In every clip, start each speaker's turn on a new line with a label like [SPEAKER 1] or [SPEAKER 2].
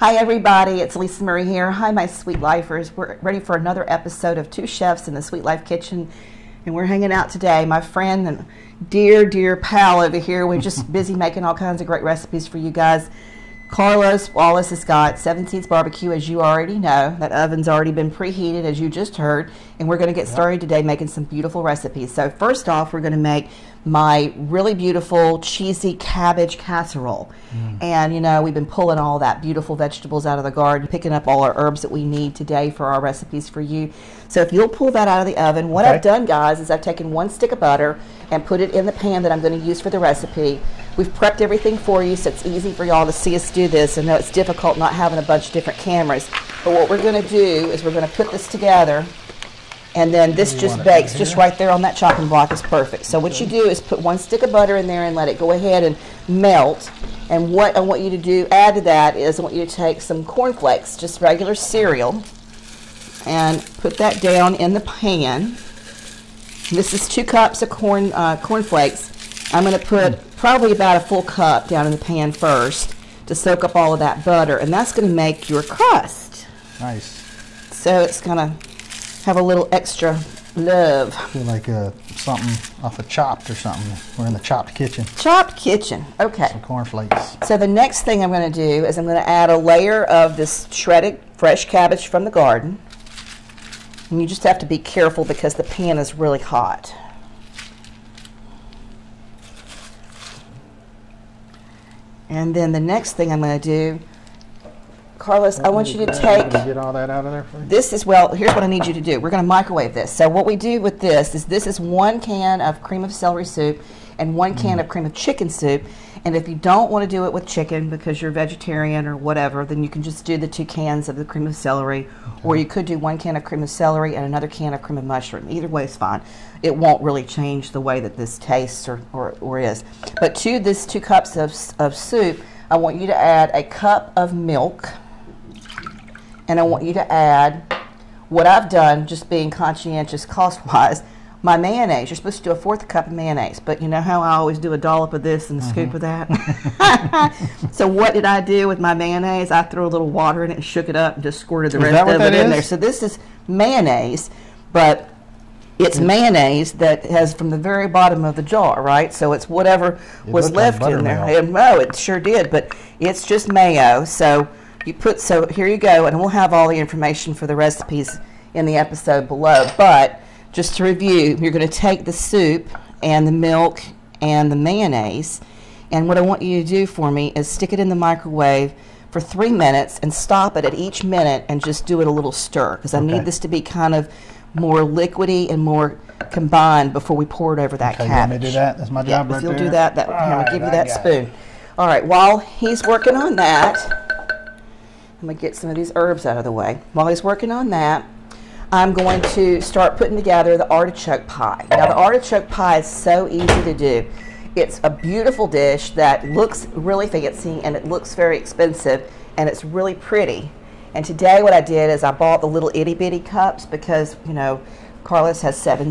[SPEAKER 1] Hi, everybody. It's Alisa Murray here. Hi, my sweet lifers. We're ready for another episode of Two Chefs in the Sweet Life Kitchen. And we're hanging out today. My friend and dear, dear pal over here. We're just busy making all kinds of great recipes for you guys. Carlos Wallace has got Seven Seeds Barbecue, as you already know. That oven's already been preheated, as you just heard. And we're going to get started today making some beautiful recipes. So, first off, we're going to make my really beautiful cheesy cabbage casserole. Mm. And, you know, we've been pulling all that beautiful vegetables out of the garden, picking up all our herbs that we need today for our recipes for you. So, if you'll pull that out of the oven, what okay. I've done, guys, is I've taken one stick of butter and put it in the pan that I'm going to use for the recipe. We've prepped everything for you so it's easy for y'all to see us do this. I know it's difficult not having a bunch of different cameras. But what we're going to do is we're going to put this together and then this just bakes just right there on that chopping block is perfect. So what you do is put one stick of butter in there and let it go ahead and melt. And what I want you to do, add to that is I want you to take some cornflakes, just regular cereal, and put that down in the pan. This is two cups of corn uh, cornflakes. I'm going to put probably about a full cup down in the pan first to soak up all of that butter, and that's going to make your crust.
[SPEAKER 2] Nice.
[SPEAKER 1] So it's going to have a little extra love.
[SPEAKER 2] I feel like uh, something off of Chopped or something. We're in the Chopped kitchen.
[SPEAKER 1] Chopped kitchen. Okay.
[SPEAKER 2] Some cornflakes.
[SPEAKER 1] So the next thing I'm going to do is I'm going to add a layer of this shredded fresh cabbage from the garden. And you just have to be careful because the pan is really hot. And then the next thing I'm going to do Carlos, I want you to take.
[SPEAKER 2] get all that out of there for me?
[SPEAKER 1] This is, well, here's what I need you to do. We're going to microwave this. So, what we do with this is this is one can of cream of celery soup and one can mm. of cream of chicken soup. And if you don't want to do it with chicken because you're vegetarian or whatever, then you can just do the two cans of the cream of celery. Okay. Or you could do one can of cream of celery and another can of cream of mushroom. Either way is fine. It won't really change the way that this tastes or, or, or is. But to this two cups of, of soup, I want you to add a cup of milk and I want you to add what I've done, just being conscientious cost-wise, my mayonnaise. You're supposed to do a fourth cup of mayonnaise, but you know how I always do a dollop of this and a mm-hmm. scoop of that? so what did I do with my mayonnaise? I threw a little water in it and shook it up and just squirted the is rest of it in there. So this is mayonnaise, but it's mm. mayonnaise that has from the very bottom of the jar, right? So it's whatever it was left like in there. No, it sure did, but it's just mayo. So you put, so here you go, and we'll have all the information for the recipes in the episode below. But just to review, you're going to take the soup and the milk and the mayonnaise, and what I want you to do for me is stick it in the microwave for three minutes and stop it at each minute and just do it a little stir because okay. I need this to be kind of more liquidy and more combined before we pour it over that
[SPEAKER 2] okay,
[SPEAKER 1] cabbage.
[SPEAKER 2] You me do that? That's my job
[SPEAKER 1] yeah,
[SPEAKER 2] right
[SPEAKER 1] if you'll
[SPEAKER 2] there.
[SPEAKER 1] do that, that I'm going to give you that spoon. It. All right, while he's working on that, I'm going to get some of these herbs out of the way. While he's working on that, I'm going to start putting together the artichoke pie. Now, the artichoke pie is so easy to do. It's a beautiful dish that looks really fancy and it looks very expensive and it's really pretty. And today, what I did is I bought the little itty bitty cups because, you know, Carlos has seven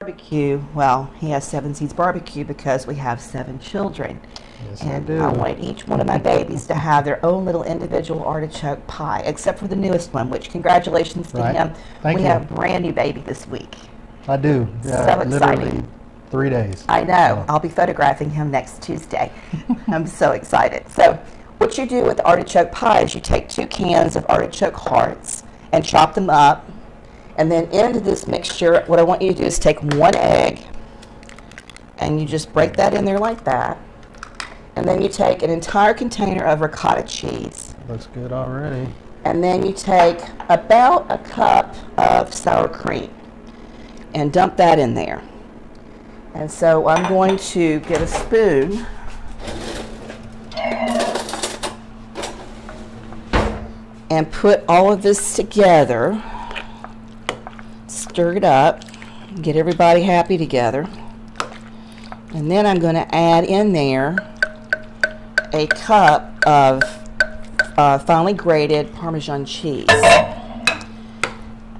[SPEAKER 1] barbecue. Well, he has seven seeds barbecue because we have seven children.
[SPEAKER 2] Yes,
[SPEAKER 1] and
[SPEAKER 2] I,
[SPEAKER 1] I, wanted each one of my babies to have their own little individual artichoke pie, except for the newest one, which congratulations to
[SPEAKER 2] right.
[SPEAKER 1] him.
[SPEAKER 2] Thank
[SPEAKER 1] we
[SPEAKER 2] you.
[SPEAKER 1] have a brand new baby this week.
[SPEAKER 2] I do.
[SPEAKER 1] So exciting.
[SPEAKER 2] Three days.
[SPEAKER 1] I know. I'll be photographing him next Tuesday. I'm so excited. So, what you do with artichoke pie is you take two cans of artichoke hearts and chop them up. And then into this mixture, what I want you to do is take one egg and you just break that in there like that. And then you take an entire container of ricotta cheese.
[SPEAKER 2] Looks good already.
[SPEAKER 1] And then you take about a cup of sour cream and dump that in there. And so I'm going to get a spoon and put all of this together. Stir it up, get everybody happy together. And then I'm going to add in there a cup of uh, finely grated Parmesan cheese.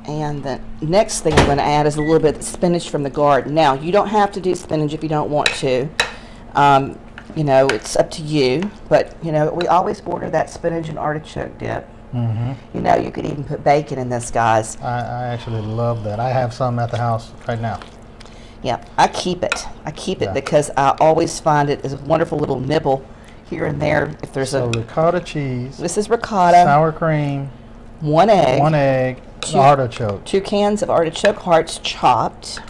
[SPEAKER 1] And the next thing I'm going to add is a little bit of spinach from the garden. Now, you don't have to do spinach if you don't want to. Um, you know, it's up to you. But, you know, we always order that spinach and artichoke dip.
[SPEAKER 2] hmm
[SPEAKER 1] You know, you could even put bacon in this, guys.
[SPEAKER 2] I, I actually love that. I have some at the house right now.
[SPEAKER 1] Yeah, I keep it. I keep it
[SPEAKER 2] Yeah.
[SPEAKER 1] because I always find it is a wonderful little nibble here and there. If there's
[SPEAKER 2] So
[SPEAKER 1] a,
[SPEAKER 2] ricotta cheese,
[SPEAKER 1] this is ricotta,
[SPEAKER 2] sour cream,
[SPEAKER 1] one egg,
[SPEAKER 2] one egg,
[SPEAKER 1] Two-
[SPEAKER 2] artichoke.
[SPEAKER 1] two cans of artichoke hearts chopped.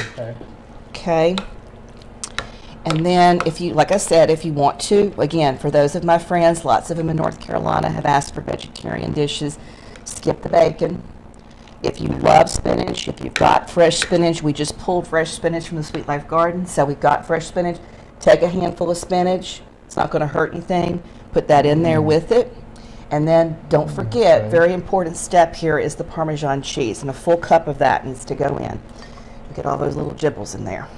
[SPEAKER 2] Okay.
[SPEAKER 1] Okay. And then, if you, like I said, if you want to, again, for those of my friends, lots of them in North Carolina have asked for vegetarian dishes. Skip the bacon. If you love spinach, if you've got fresh spinach, we just pulled fresh spinach from the Sweet Life Garden, so we've got fresh spinach. Take a handful of spinach. It's not going to hurt anything. Put that in there mm. with it. And then don't mm, forget,
[SPEAKER 2] Okay.
[SPEAKER 1] very important step here is the Parmesan cheese, and a full cup of that needs to go in. Get all those little gibbles in there.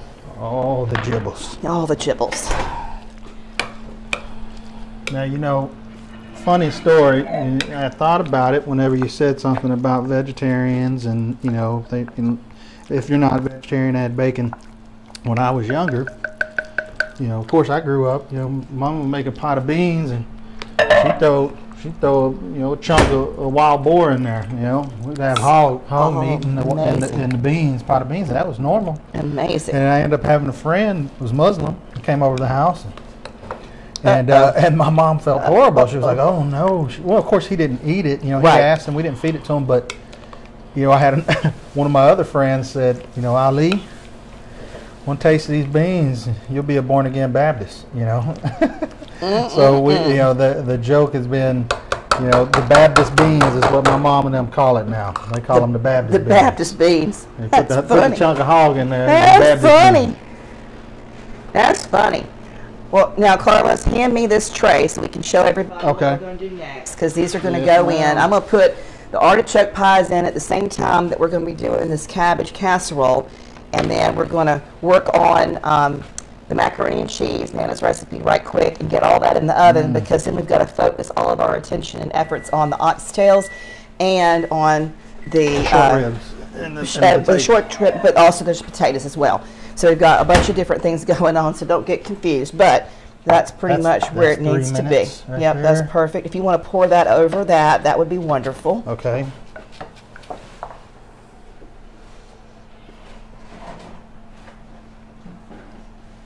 [SPEAKER 2] All the gibbles.
[SPEAKER 1] All the gibbles.
[SPEAKER 2] Now, you know, funny story. and I thought about it whenever you said something about vegetarians and, you know, they can, if you're not a vegetarian, add bacon. When I was younger, you know, of course, I grew up, you know, mom would make a pot of beans and she throw, she throw, you know, a chunk of a wild boar in there, you know. We'd have hog, hog
[SPEAKER 1] Oh,
[SPEAKER 2] meat and the, and, the, and the beans, pot of beans. That was normal.
[SPEAKER 1] Amazing.
[SPEAKER 2] And I ended up having a friend who was Muslim who came over to the house. Uh, and, and, uh, and my mom felt uh, horrible. She was like, oh no. She, well, of course, he didn't eat it. You know, he
[SPEAKER 1] Right.
[SPEAKER 2] asked and we didn't feed it to him. But, you know, I had an, one of my other friends said, you know, Ali, one taste of these beans, you'll be a born again Baptist, you know. so, we, you know, the, the joke has been, you know, the Baptist beans is what my mom and them call it now. They call them the Baptist
[SPEAKER 1] the
[SPEAKER 2] beans.
[SPEAKER 1] Baptist beans.
[SPEAKER 2] They put,
[SPEAKER 1] That's
[SPEAKER 2] the, put the
[SPEAKER 1] funny.
[SPEAKER 2] chunk of hog in there.
[SPEAKER 1] That's
[SPEAKER 2] the
[SPEAKER 1] funny.
[SPEAKER 2] beans.
[SPEAKER 1] That's funny. Well, now, Carlos, hand me this tray so we can show everybody
[SPEAKER 2] Okay.
[SPEAKER 1] what we're going to do next. Because these are going to
[SPEAKER 2] Yes,
[SPEAKER 1] go in. I'm going to put the artichoke pies in at the same time that we're going to be doing this cabbage casserole. And then we're going to work on um, the macaroni and cheese, Nana's recipe, right quick and get all that in the
[SPEAKER 2] Mm.
[SPEAKER 1] oven because then we've got to focus all of our attention and efforts on the oxtails and on the
[SPEAKER 2] Short
[SPEAKER 1] uh,
[SPEAKER 2] ribs. And the,
[SPEAKER 1] sh-
[SPEAKER 2] and
[SPEAKER 1] uh,
[SPEAKER 2] the
[SPEAKER 1] the short trip, but also there's potatoes as well. So we've got a bunch of different things going on, so don't get confused. But that's pretty
[SPEAKER 2] That's-
[SPEAKER 1] much where it needs to be.
[SPEAKER 2] right
[SPEAKER 1] yep, that's perfect. If you want to pour that over that, that would be wonderful.
[SPEAKER 2] Okay.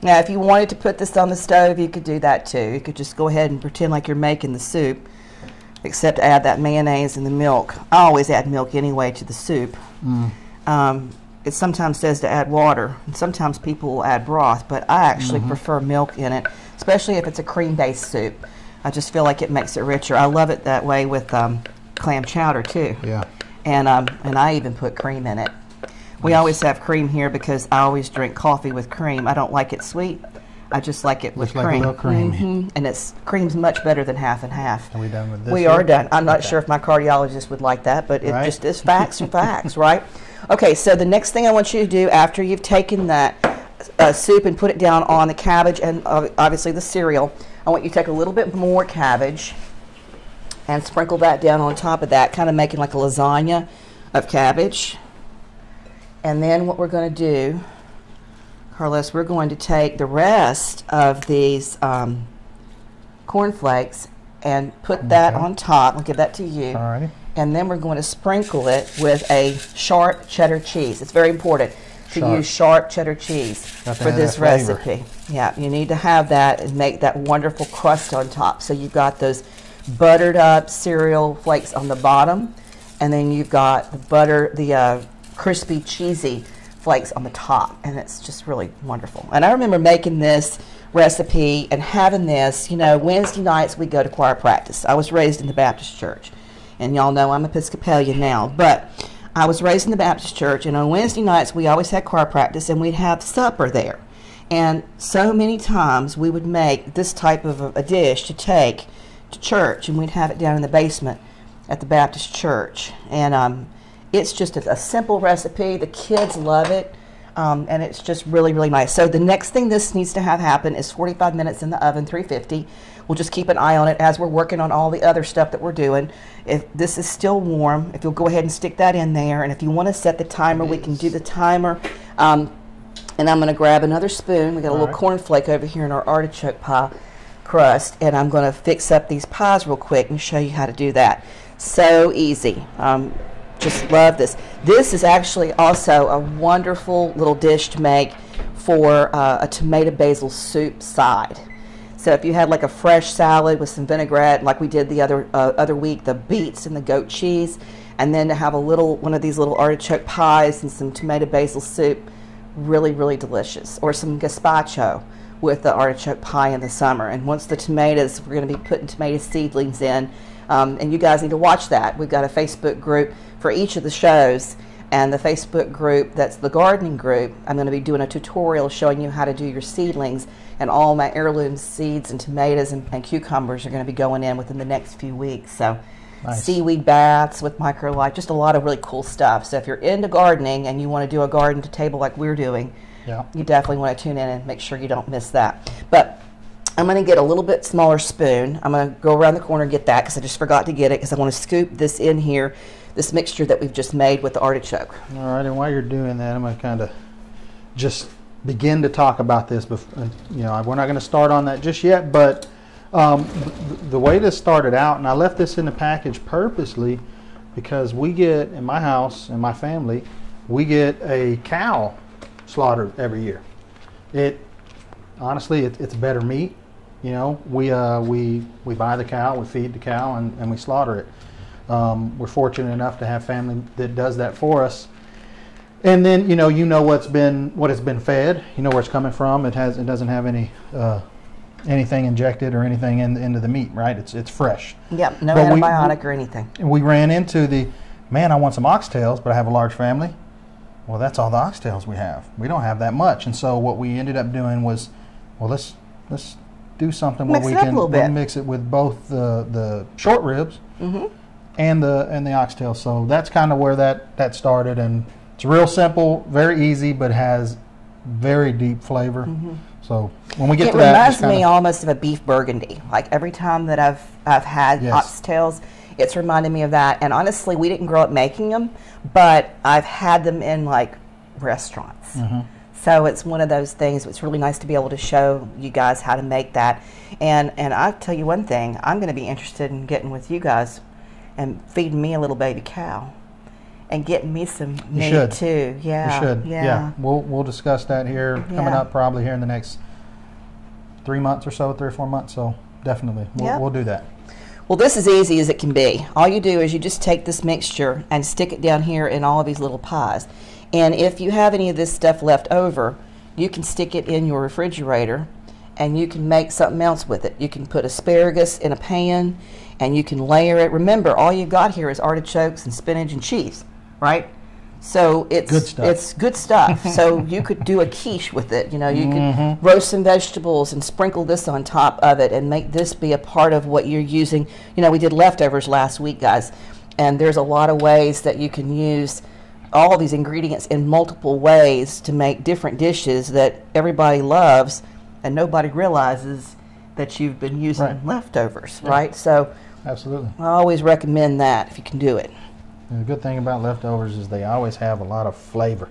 [SPEAKER 1] Now, if you wanted to put this on the stove, you could do that too. You could just go ahead and pretend like you're making the soup, except add that mayonnaise and the milk. I always add milk anyway to the soup.
[SPEAKER 2] Mm.
[SPEAKER 1] Um, it sometimes says to add water, and sometimes people will add broth, but I actually
[SPEAKER 2] Mm-hmm.
[SPEAKER 1] prefer milk in it, especially if it's a cream-based soup. I just feel like it makes it richer. I love it that way with um, clam chowder too,
[SPEAKER 2] Yeah.
[SPEAKER 1] and um, and I even put cream in it. We always have cream here because I always drink coffee with cream. I don't like it sweet. I just like it with
[SPEAKER 2] Just like
[SPEAKER 1] cream.
[SPEAKER 2] creamy.
[SPEAKER 1] Mhm. And it's cream's much better than half and half.
[SPEAKER 2] Are we done with this?
[SPEAKER 1] We are done. I'm not
[SPEAKER 2] Okay.
[SPEAKER 1] sure if my cardiologist would like that, but it
[SPEAKER 2] Right.
[SPEAKER 1] just is facts and facts, right? Okay, so the next thing I want you to do after you've taken that uh, soup and put it down on the cabbage and uh, obviously the cereal, I want you to take a little bit more cabbage and sprinkle that down on top of that, kind of making like a lasagna of cabbage. And then what we're going to do, Carlos, we're going to take the rest of these um, cornflakes and put that
[SPEAKER 2] Okay.
[SPEAKER 1] on top. I'll give that to you.
[SPEAKER 2] Alrighty.
[SPEAKER 1] And then we're going to sprinkle it with a sharp cheddar cheese. It's very important to
[SPEAKER 2] Sharp.
[SPEAKER 1] use sharp cheddar cheese for this recipe. Yeah, you need to have that and make that wonderful crust on top. So you've got those buttered up cereal flakes on the bottom, and then you've got the butter, the uh, crispy, cheesy flakes on the top, and it's just really wonderful. And I remember making this recipe and having this. You know, Wednesday nights we go to choir practice. I was raised in the Baptist church, and y'all know I'm Episcopalian now, but. I was raised in the Baptist church, and on Wednesday nights we always had choir practice, and we'd have supper there. And so many times we would make this type of a, dish to take to church, and we'd have it down in the basement at the Baptist church. And um, it's just a, a simple recipe. The kids love it, um, and it's just really, really nice. So the next thing this needs to have happen is 45 minutes in the oven, 350. We'll just keep an eye on it as we're working on all the other stuff that we're doing. If this is still warm, if you'll go ahead and stick that in there, and if you want to set the timer, we can do the timer. Um, And I'm going to grab another spoon. We got a little
[SPEAKER 2] Alright.
[SPEAKER 1] corn flake over here in our artichoke pie crust, and I'm going to fix up these pies real quick and show you how to do that. So easy. Um, just love this. This is actually also a wonderful little dish to make for uh, a tomato basil soup side. So if you had like a fresh salad with some vinaigrette, like we did the other uh, other week, the beets and the goat cheese, and then to have a little one of these little artichoke pies and some tomato basil soup, really really delicious. Or some gazpacho with the artichoke pie in the summer. And once the tomatoes, we're going to be putting tomato seedlings in, um, and you guys need to watch that. We've got a Facebook group for each of the shows and the Facebook group that's the gardening group, I'm going to be doing a tutorial showing you how to do your seedlings, and all my heirloom seeds and tomatoes and, and cucumbers are going to be going in within the next few weeks. So,
[SPEAKER 2] Nice.
[SPEAKER 1] seaweed baths with microlife, just a lot of really cool stuff. So, if you're into gardening and you want to do a garden to table like we're doing,
[SPEAKER 2] Yeah.
[SPEAKER 1] you definitely want to tune in and make sure you don't miss that. But I'm going to get a little bit smaller spoon. I'm going to go around the corner and get that because I just forgot to get it because I want to scoop this in here, this mixture that we've just made with the artichoke.
[SPEAKER 2] All right, and while you're doing that, I'm going to kind of just begin to talk about this. Before, you know, we're not going to start on that just yet, but um, the way this started out, and I left this in the package purposely because we get in my house and my family, we get a cow slaughtered every year. It honestly, it, it's better meat. You know, we uh, we we buy the cow, we feed the cow, and, and we slaughter it. Um, we're fortunate enough to have family that does that for us. And then you know you know what's been what it's been fed. You know where it's coming from. It has it doesn't have any uh, anything injected or anything in, into the meat, right? It's it's fresh.
[SPEAKER 1] Yep, no
[SPEAKER 2] But we-
[SPEAKER 1] antibiotic or anything.
[SPEAKER 2] And we ran into the man. I want some oxtails, but I have a large family. Well, that's all the oxtails we have. We don't have that much, and so what we ended up doing was, well, let's let's do something where we
[SPEAKER 1] it
[SPEAKER 2] can we'll mix it with both the the short ribs
[SPEAKER 1] hmm
[SPEAKER 2] and the and the oxtail. So that's kind of where that that started, and it's real simple, very easy, but has very deep flavor. So when we get
[SPEAKER 1] It
[SPEAKER 2] to that,
[SPEAKER 1] reminds
[SPEAKER 2] just kinda-
[SPEAKER 1] me almost of a beef burgundy. Like every time that I've I've had
[SPEAKER 2] Yes.
[SPEAKER 1] oxtails, it's reminded me of that. And honestly, we didn't grow up making them, but I've had them in like restaurants.
[SPEAKER 2] Mhm.
[SPEAKER 1] So it's one of those things. It's really nice to be able to show you guys how to make that. And and I tell you one thing, I'm going to be interested in getting with you guys and feeding me a little baby cow and getting me some
[SPEAKER 2] You
[SPEAKER 1] meat
[SPEAKER 2] should.
[SPEAKER 1] too. Yeah.
[SPEAKER 2] you should.
[SPEAKER 1] Yeah. yeah.
[SPEAKER 2] We'll we'll discuss that here coming up probably here in the next three months or so, three or four months. So definitely, we'll,
[SPEAKER 1] Yep.
[SPEAKER 2] we'll do that.
[SPEAKER 1] Well, this is easy as it can be. All you do is you just take this mixture and stick it down here in all of these little pies. And if you have any of this stuff left over, you can stick it in your refrigerator and you can make something else with it. You can put asparagus in a pan and you can layer it. Remember, all you've got here is artichokes and spinach and cheese, right? So it's
[SPEAKER 2] Good stuff.
[SPEAKER 1] it's good stuff. so you could do a quiche with it. You know, you
[SPEAKER 2] Mhm.
[SPEAKER 1] could roast some vegetables and sprinkle this on top of it and make this be a part of what you're using. You know, we did leftovers last week, guys, and there's a lot of ways that you can use all these ingredients in multiple ways to make different dishes that everybody loves and nobody realizes that you've been using
[SPEAKER 2] Right.
[SPEAKER 1] leftovers,
[SPEAKER 2] Yeah.
[SPEAKER 1] right? So
[SPEAKER 2] Absolutely.
[SPEAKER 1] I always recommend that if you can do it.
[SPEAKER 2] And the good thing about leftovers is they always have a lot of flavor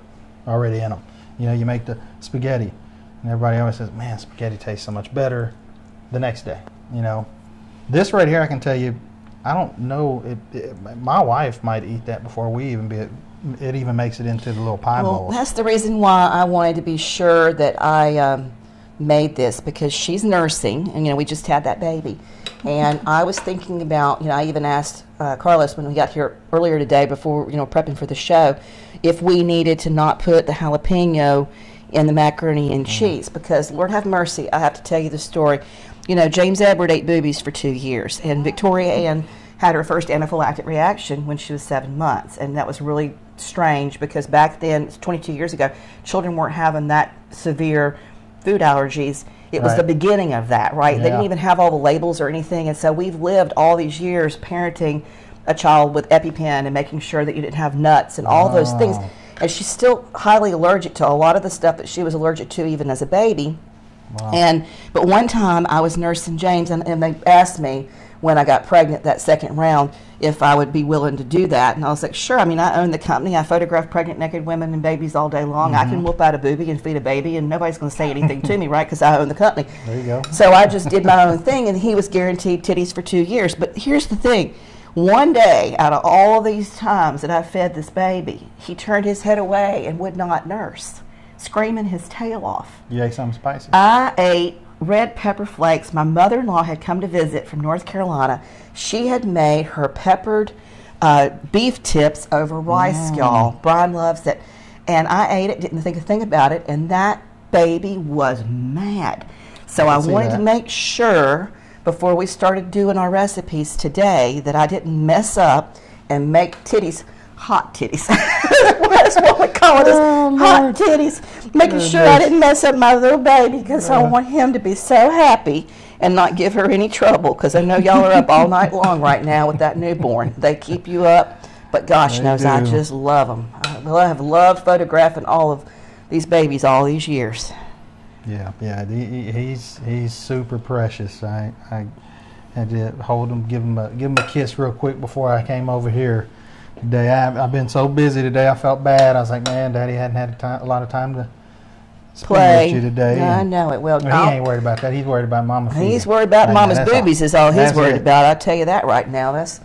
[SPEAKER 2] already in them. You know, you make the spaghetti, and everybody always says, "Man, spaghetti tastes so much better the next day." You know, this right here, I can tell you, I don't know. It, it, my wife might eat that before we even be. It even makes it into the little pie
[SPEAKER 1] Well,
[SPEAKER 2] bowl.
[SPEAKER 1] that's the reason why I wanted to be sure that I um, made this because she's nursing, and you know we just had that baby, and I was thinking about you know I even asked uh, Carlos when we got here earlier today before you know prepping for the show if we needed to not put the jalapeno in the macaroni and cheese because Lord have mercy, I have to tell you the story. You know James Edward ate boobies for two years, and Victoria Ann had her first anaphylactic reaction when she was seven months, and that was really strange because back then, 22 years ago, children weren't having that severe food allergies. It was the beginning of that, right? They didn't even have all the labels or anything, and so we've lived all these years parenting a child with EpiPen and making sure that you didn't have nuts and all those things. And she's still highly allergic to a lot of the stuff that she was allergic to even as a baby.
[SPEAKER 2] Wow.
[SPEAKER 1] And but one time I was nursing James, and, and they asked me, when I got pregnant that second round if I would be willing to do that. And I was like, sure. I mean, I own the company. I photograph pregnant, naked women and babies all day long. I can mm-hmm. whoop out a booby and feed a baby, and nobody's going to say anything to me, right? Because I own the company.
[SPEAKER 2] There you go.
[SPEAKER 1] So I just did my own thing, and he was guaranteed titties for two years. But here's the thing. One day, out of all these times that I fed this baby, he turned his head away and would not nurse, screaming his tail off.
[SPEAKER 2] You ate something spicy?
[SPEAKER 1] I ate red pepper flakes. My mother in law had come to visit from North Carolina. She had made her peppered uh, beef tips over rice, y'all. Brian loves it. And I ate it, didn't think a thing about it, and that baby was mad. So
[SPEAKER 2] I
[SPEAKER 1] I, wanted to make sure before we started doing our recipes today that I didn't mess up and make titties hot titties. That's what we call it,
[SPEAKER 2] Oh,
[SPEAKER 1] hot
[SPEAKER 2] Lord.
[SPEAKER 1] titties. Making sure I didn't mess up my little baby because I
[SPEAKER 2] Uh.
[SPEAKER 1] want him to be so happy and not give her any trouble because I know y'all are up all night long right now with that newborn. They keep you up, but gosh
[SPEAKER 2] They
[SPEAKER 1] knows I just love them. I I have loved photographing all of these babies all these years.
[SPEAKER 2] Yeah, yeah. He- he's he's super precious. I I had to hold him, give him a give him a kiss real quick before I came over here today. I, I've been so busy today. I felt bad. I was like, man, Daddy hadn't had a, time, a lot of time to spend
[SPEAKER 1] Play.
[SPEAKER 2] with you today.
[SPEAKER 1] I know it. Well,
[SPEAKER 2] Well,
[SPEAKER 1] I'll-
[SPEAKER 2] he ain't worried about that. He's worried about Mama.
[SPEAKER 1] He's
[SPEAKER 2] feeding.
[SPEAKER 1] worried about
[SPEAKER 2] And
[SPEAKER 1] mama's
[SPEAKER 2] that's all.
[SPEAKER 1] boobies is all he's worried
[SPEAKER 2] it.
[SPEAKER 1] about. I tell you that right now. That's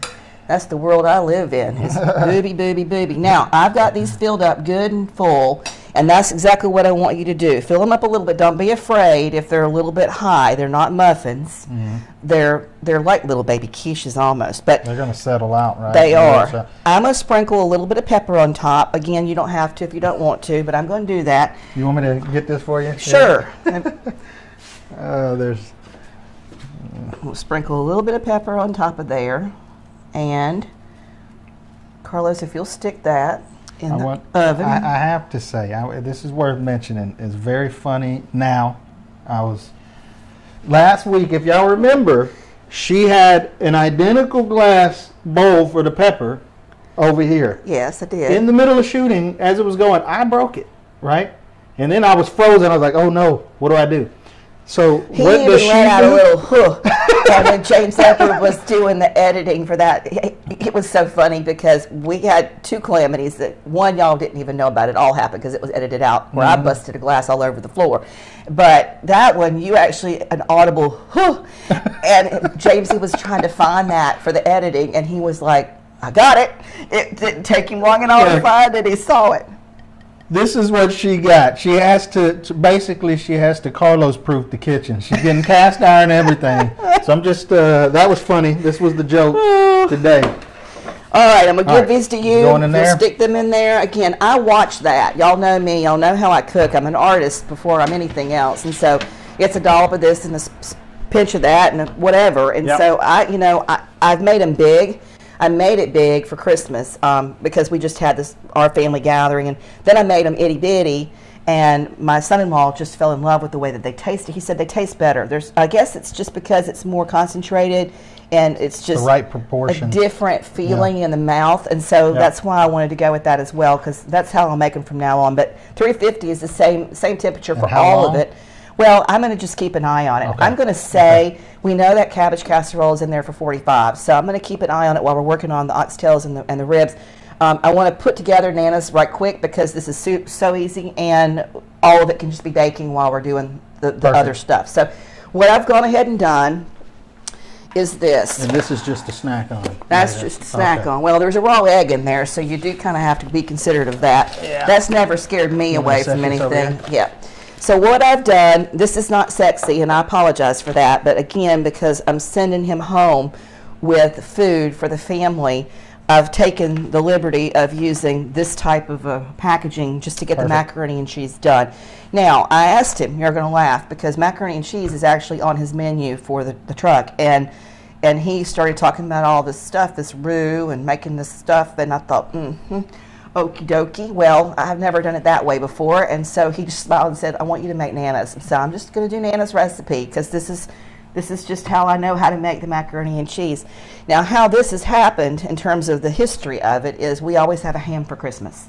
[SPEAKER 1] that's the world I live in. It's booby, booby, booby. Now I've got these filled up good and full, and that's exactly what I want you to do. Fill them up a little bit. Don't be afraid if they're a little bit high. They're not muffins.
[SPEAKER 2] Mhm.
[SPEAKER 1] They're they're like little baby quiches almost, but
[SPEAKER 2] They're gonna settle out, right?
[SPEAKER 1] they are.
[SPEAKER 2] so-
[SPEAKER 1] I'm gonna sprinkle a little bit of pepper on top. Again, you don't have to if you don't want to, but I'm going to do that.
[SPEAKER 2] You want me to get this for you?
[SPEAKER 1] Sure.
[SPEAKER 2] Uh, there's
[SPEAKER 1] We'll sprinkle a little bit of pepper on top of there. And Carlos, if you'll stick that in
[SPEAKER 2] I
[SPEAKER 1] the
[SPEAKER 2] want.
[SPEAKER 1] oven.
[SPEAKER 2] I, I have to say, I, this is worth mentioning. It's very funny. Now, I was last week. If y'all remember, she had an identical glass bowl for the pepper over here
[SPEAKER 1] yes, I did.
[SPEAKER 2] in the middle of shooting. As it was going, I broke it right, and then I was frozen. I was like, "Oh no, what do I do?" So
[SPEAKER 1] he
[SPEAKER 2] what
[SPEAKER 1] even
[SPEAKER 2] does
[SPEAKER 1] let out a little huh. and when James Edward was doing the editing for that, it, it was so funny because we had two calamities that one y'all didn't even know about. It all happened because it was edited out where
[SPEAKER 2] Mm-hmm.
[SPEAKER 1] I busted a glass all over the floor. But that one, you actually an audible huh, and Jamesy was trying to find that for the editing, and he was like, "I got it." It didn't take him long at all
[SPEAKER 2] Yeah.
[SPEAKER 1] to find it. He saw it.
[SPEAKER 2] This is what she got. She has to, to basically she has to Carlos proof the kitchen. She's getting cast iron everything. So I'm just uh, that was funny. This was the joke today.
[SPEAKER 1] All right, I'm gonna
[SPEAKER 2] All
[SPEAKER 1] give
[SPEAKER 2] right,
[SPEAKER 1] these to you.
[SPEAKER 2] going in
[SPEAKER 1] We'll
[SPEAKER 2] there?
[SPEAKER 1] stick them in there. Again, I watch that. Y'all know me. Y'all know how I cook. I'm an artist before I'm anything else, and so it's a dollop of this and a pinch of that and whatever. And
[SPEAKER 2] Yep.
[SPEAKER 1] so I, you know, I, I've made them big. I made it big for Christmas um, because we just had this our family gathering, and then I made them itty bitty. And my son-in-law just fell in love with the way that they tasted. He said they taste better. There's, I guess it's just because it's more concentrated, and it's just
[SPEAKER 2] right proportion, a
[SPEAKER 1] different feeling in the mouth, and so
[SPEAKER 2] Yeah.
[SPEAKER 1] that's why I wanted to go with that as well because that's how I'll make them from now on. But 350 is the same same temperature for
[SPEAKER 2] And how
[SPEAKER 1] all
[SPEAKER 2] long?
[SPEAKER 1] of it. Well, I'm going to just keep an eye on it.
[SPEAKER 2] Okay.
[SPEAKER 1] I'm going to say we know that cabbage casserole is in there for 45, so I'm going to keep an eye on it while we're working on the oxtails and the and the ribs. Um, I want to put together Nana's right quick because this is soup so easy, and all of it can just be baking while we're doing the, the other stuff. So, what I've gone ahead and done is this.
[SPEAKER 2] and this is just a snack on.
[SPEAKER 1] That's
[SPEAKER 2] Yeah.
[SPEAKER 1] just a snack
[SPEAKER 2] Okay.
[SPEAKER 1] on. Well, there's a raw egg in there, so you do kind of have to be considerate of that.
[SPEAKER 2] Yeah.
[SPEAKER 1] That's never scared me
[SPEAKER 2] You
[SPEAKER 1] away from
[SPEAKER 2] set this over
[SPEAKER 1] anything. Yeah. So what I've done, this is not sexy, and I apologize for that, but again, because I'm sending him home with food for the family, I've taken the liberty of using this type of uh, packaging just to get the macaroni and cheese done. Now, I asked him, you're going to laugh, because macaroni and cheese is actually on his menu for the, the truck, and and he started talking about all this stuff, this roux and making this stuff, and I thought, mm-hmm, okie dokie. Well, I've never done it that way before, and so he just smiled and said, "I want you to make Nana's." And so I'm just going to do Nana's recipe because this is this is just how I know how to make the macaroni and cheese. Now, how this has happened in terms of the history of it is we always have a ham for Christmas.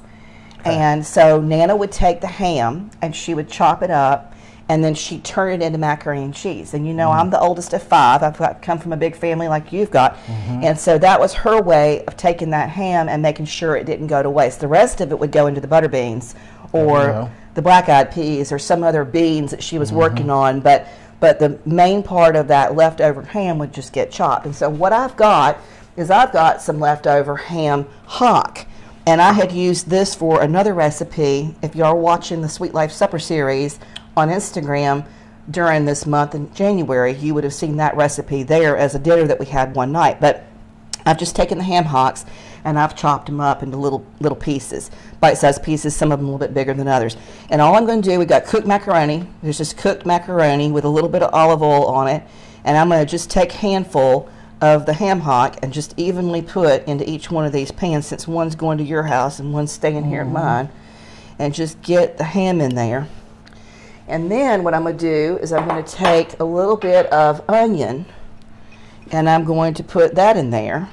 [SPEAKER 1] And so Nana would take the ham and she would chop it up and then she turned it into macaroni and cheese. And you know, I'm the oldest of five. I've got, come from a big family like you've got, and so that was her way of taking that ham and making sure it didn't go to waste. The rest of it would go into the butter beans, or the black eyed peas, or some other beans that she was working on. But but the main part of that leftover ham would just get chopped. And so what I've got is I've got some leftover ham hock. And I had used this for another recipe. If you are watching the Sweet Life Supper series on Instagram during this month in January, you would have seen that recipe there as a dinner that we had one night. But I've just taken the ham hocks and I've chopped them up into little little pieces, bite-sized pieces. Some of them a little bit bigger than others. And all I'm going to do, we've got cooked macaroni. There's just cooked macaroni with a little bit of olive oil on it, and I'm going to just take handful of the ham hock and just evenly put into each one of these pans, since one's going to your house and one's staying here at mm-hmm. mine, and just get the ham in there. And then what I'm going to do is I'm going to take a little bit of onion and I'm going to put that in there.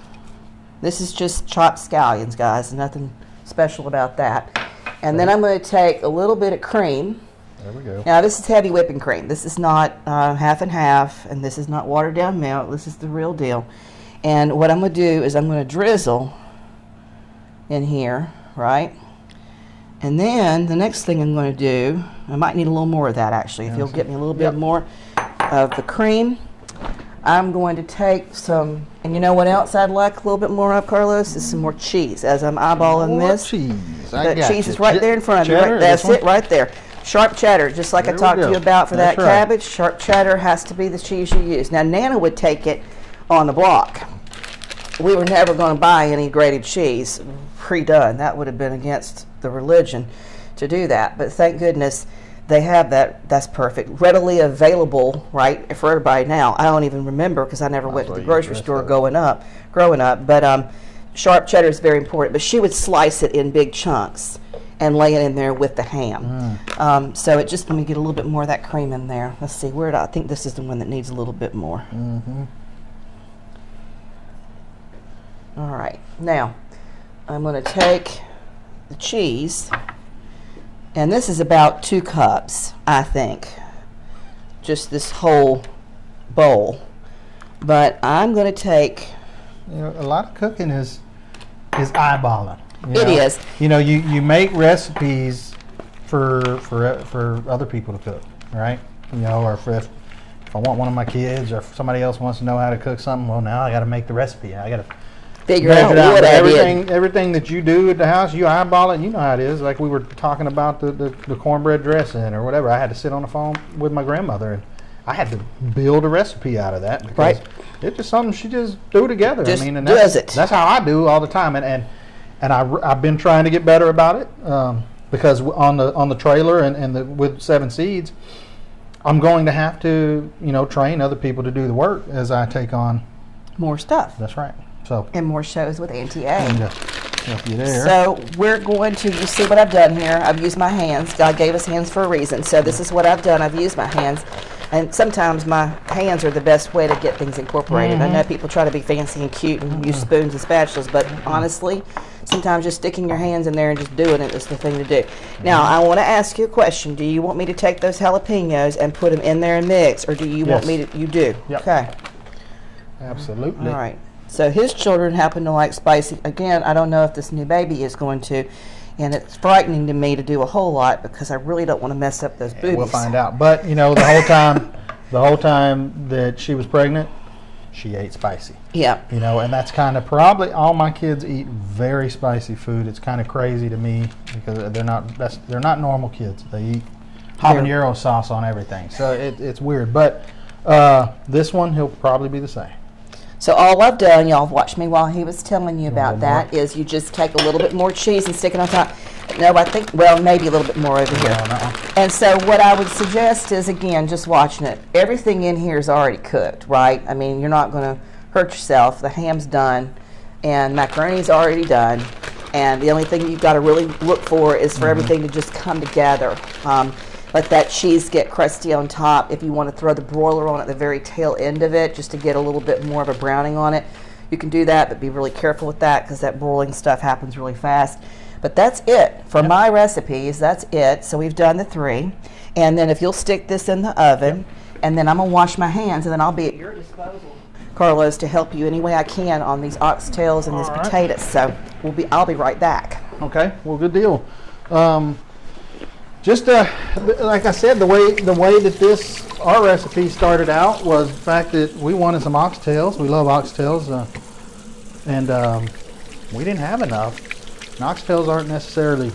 [SPEAKER 1] This is just chopped scallions, guys. Nothing special about that. And then I'm going to take a little bit of cream.
[SPEAKER 2] There we go.
[SPEAKER 1] Now this is heavy whipping cream. This is not uh, half and half, and this is not watered down milk. This is the real deal. And what I'm going to do is I'm going to drizzle in here, right? And then the next thing I'm going to do, I might need a little more of that actually. If you'll get me a little bit
[SPEAKER 2] Yep.
[SPEAKER 1] more of the cream, I'm going to take some, and you know what else I'd like a little bit more of, Carlos? Is some more cheese. As I'm eyeballing
[SPEAKER 2] More
[SPEAKER 1] this,
[SPEAKER 2] cheese. I
[SPEAKER 1] that
[SPEAKER 2] got
[SPEAKER 1] cheese
[SPEAKER 2] you.
[SPEAKER 1] is right there in front of you.
[SPEAKER 2] cheddar,
[SPEAKER 1] Right, that's it, right there. Sharp cheddar, just like
[SPEAKER 2] There
[SPEAKER 1] I talked to you about for
[SPEAKER 2] That's
[SPEAKER 1] that
[SPEAKER 2] right.
[SPEAKER 1] cabbage. Sharp cheddar has to be the cheese you use. Now Nana would take it on the block. We were never going to buy any grated cheese pre-done. That would have been against the religion to do that. But thank goodness they have that. That's perfect. Readily available, right, for everybody now. I don't even remember because I never went to the grocery store
[SPEAKER 2] up.
[SPEAKER 1] going up, growing up. But um, sharp cheddar is very important. But she would slice it in big chunks and lay it in there with the ham. Um, so it just let me get a little bit more of that cream in there. Let's see where I, I think this is the one that needs a little bit more. All right, now I'm going to take the cheese, and this is about two cups, I think, just this whole bowl. But I'm going to take,
[SPEAKER 2] You know, a lot of cooking is is eyeballing. you
[SPEAKER 1] It
[SPEAKER 2] know?
[SPEAKER 1] is.
[SPEAKER 2] You know, you, you make recipes for for for other people to cook, right? You know, or if, if if I want one of my kids or if somebody else wants to know how to cook something, well, now I got to make the recipe. I got to
[SPEAKER 1] figure out
[SPEAKER 2] it out.
[SPEAKER 1] what
[SPEAKER 2] But
[SPEAKER 1] I
[SPEAKER 2] everything
[SPEAKER 1] did.
[SPEAKER 2] everything that you do at the house, you eyeball it. and You know how it is. Like we were talking about the, the, the cornbread dressing or whatever. I had to sit on the phone with my grandmother and I had to build a recipe out of that because
[SPEAKER 1] Right.
[SPEAKER 2] it's just something she just threw together.
[SPEAKER 1] Just
[SPEAKER 2] I mean, and
[SPEAKER 1] does
[SPEAKER 2] that's,
[SPEAKER 1] it.
[SPEAKER 2] That's how I do all the time, and and and I I've been trying to get better about it um, because on the on the trailer and, and the, with Seven Seeds, I'm going to have to you know train other people to do the work as I take on.
[SPEAKER 1] More stuff
[SPEAKER 2] That's right. So
[SPEAKER 1] and more shows with Auntie A.
[SPEAKER 2] and, uh, you there.
[SPEAKER 1] So we're going to, you see what I've done here. I've used my hands. God gave us hands for a reason. So this is what I've done. I've used my hands. And sometimes my hands are the best way to get things incorporated. I mm-hmm. know people try to be fancy and cute and use mm-hmm. spoons and spatulas, but honestly, sometimes just sticking your hands in there and just doing it is the thing to do. Now, mm-hmm. I want to ask you a question. Do you want me to take those jalapenos and put them in there and mix, or do you want me to? You do.
[SPEAKER 2] Yep.
[SPEAKER 1] Okay.
[SPEAKER 2] Absolutely.
[SPEAKER 1] All right. So his children happen to like spicy. Again, I don't know if this new baby is going to, and it's frightening to me to do a whole lot because I really don't want to mess up those boobies.
[SPEAKER 2] We'll find out. But you know, the whole time, the whole time that she was pregnant, she ate spicy.
[SPEAKER 1] Yeah.
[SPEAKER 2] You know, and that's kind of probably all my kids eat very spicy food. It's kind of crazy to me because they're not that's they're not normal kids. They eat habanero sauce on everything, so it, it's weird. But uh, this one, he'll probably be the same.
[SPEAKER 1] So all I've done, y'all have watched me while he was telling you about that, is you just take a little bit more cheese and stick it on top. No, I think, well, maybe a little bit more over here.
[SPEAKER 2] No, no.
[SPEAKER 1] And so what I would suggest is, again, just watching it. Everything in here is already cooked, right? I mean, you're not going to hurt yourself. The ham's done, and macaroni's already done. And the only thing you've got to really look for is for everything to just come together. Um, let that cheese get crusty on top. If you want to throw the broiler on at the very tail end of it, just to get a little bit more of a browning on it, you can do that, but be really careful with that because that broiling stuff happens really fast. But that's it for my recipes. That's it. So we've done the three, and then if you'll stick this in the oven, and then I'm gonna wash my hands, and then I'll be at your disposal, Carlos, to help you any way I can on these oxtails and these
[SPEAKER 2] right.
[SPEAKER 1] potatoes. So we'll be. I'll be right back.
[SPEAKER 2] Okay, well, good deal. Um, just uh, like I said, the way the way that this our recipe started out was the fact that we wanted some oxtails. We love oxtails, uh, and um, we didn't have enough. And oxtails aren't necessarily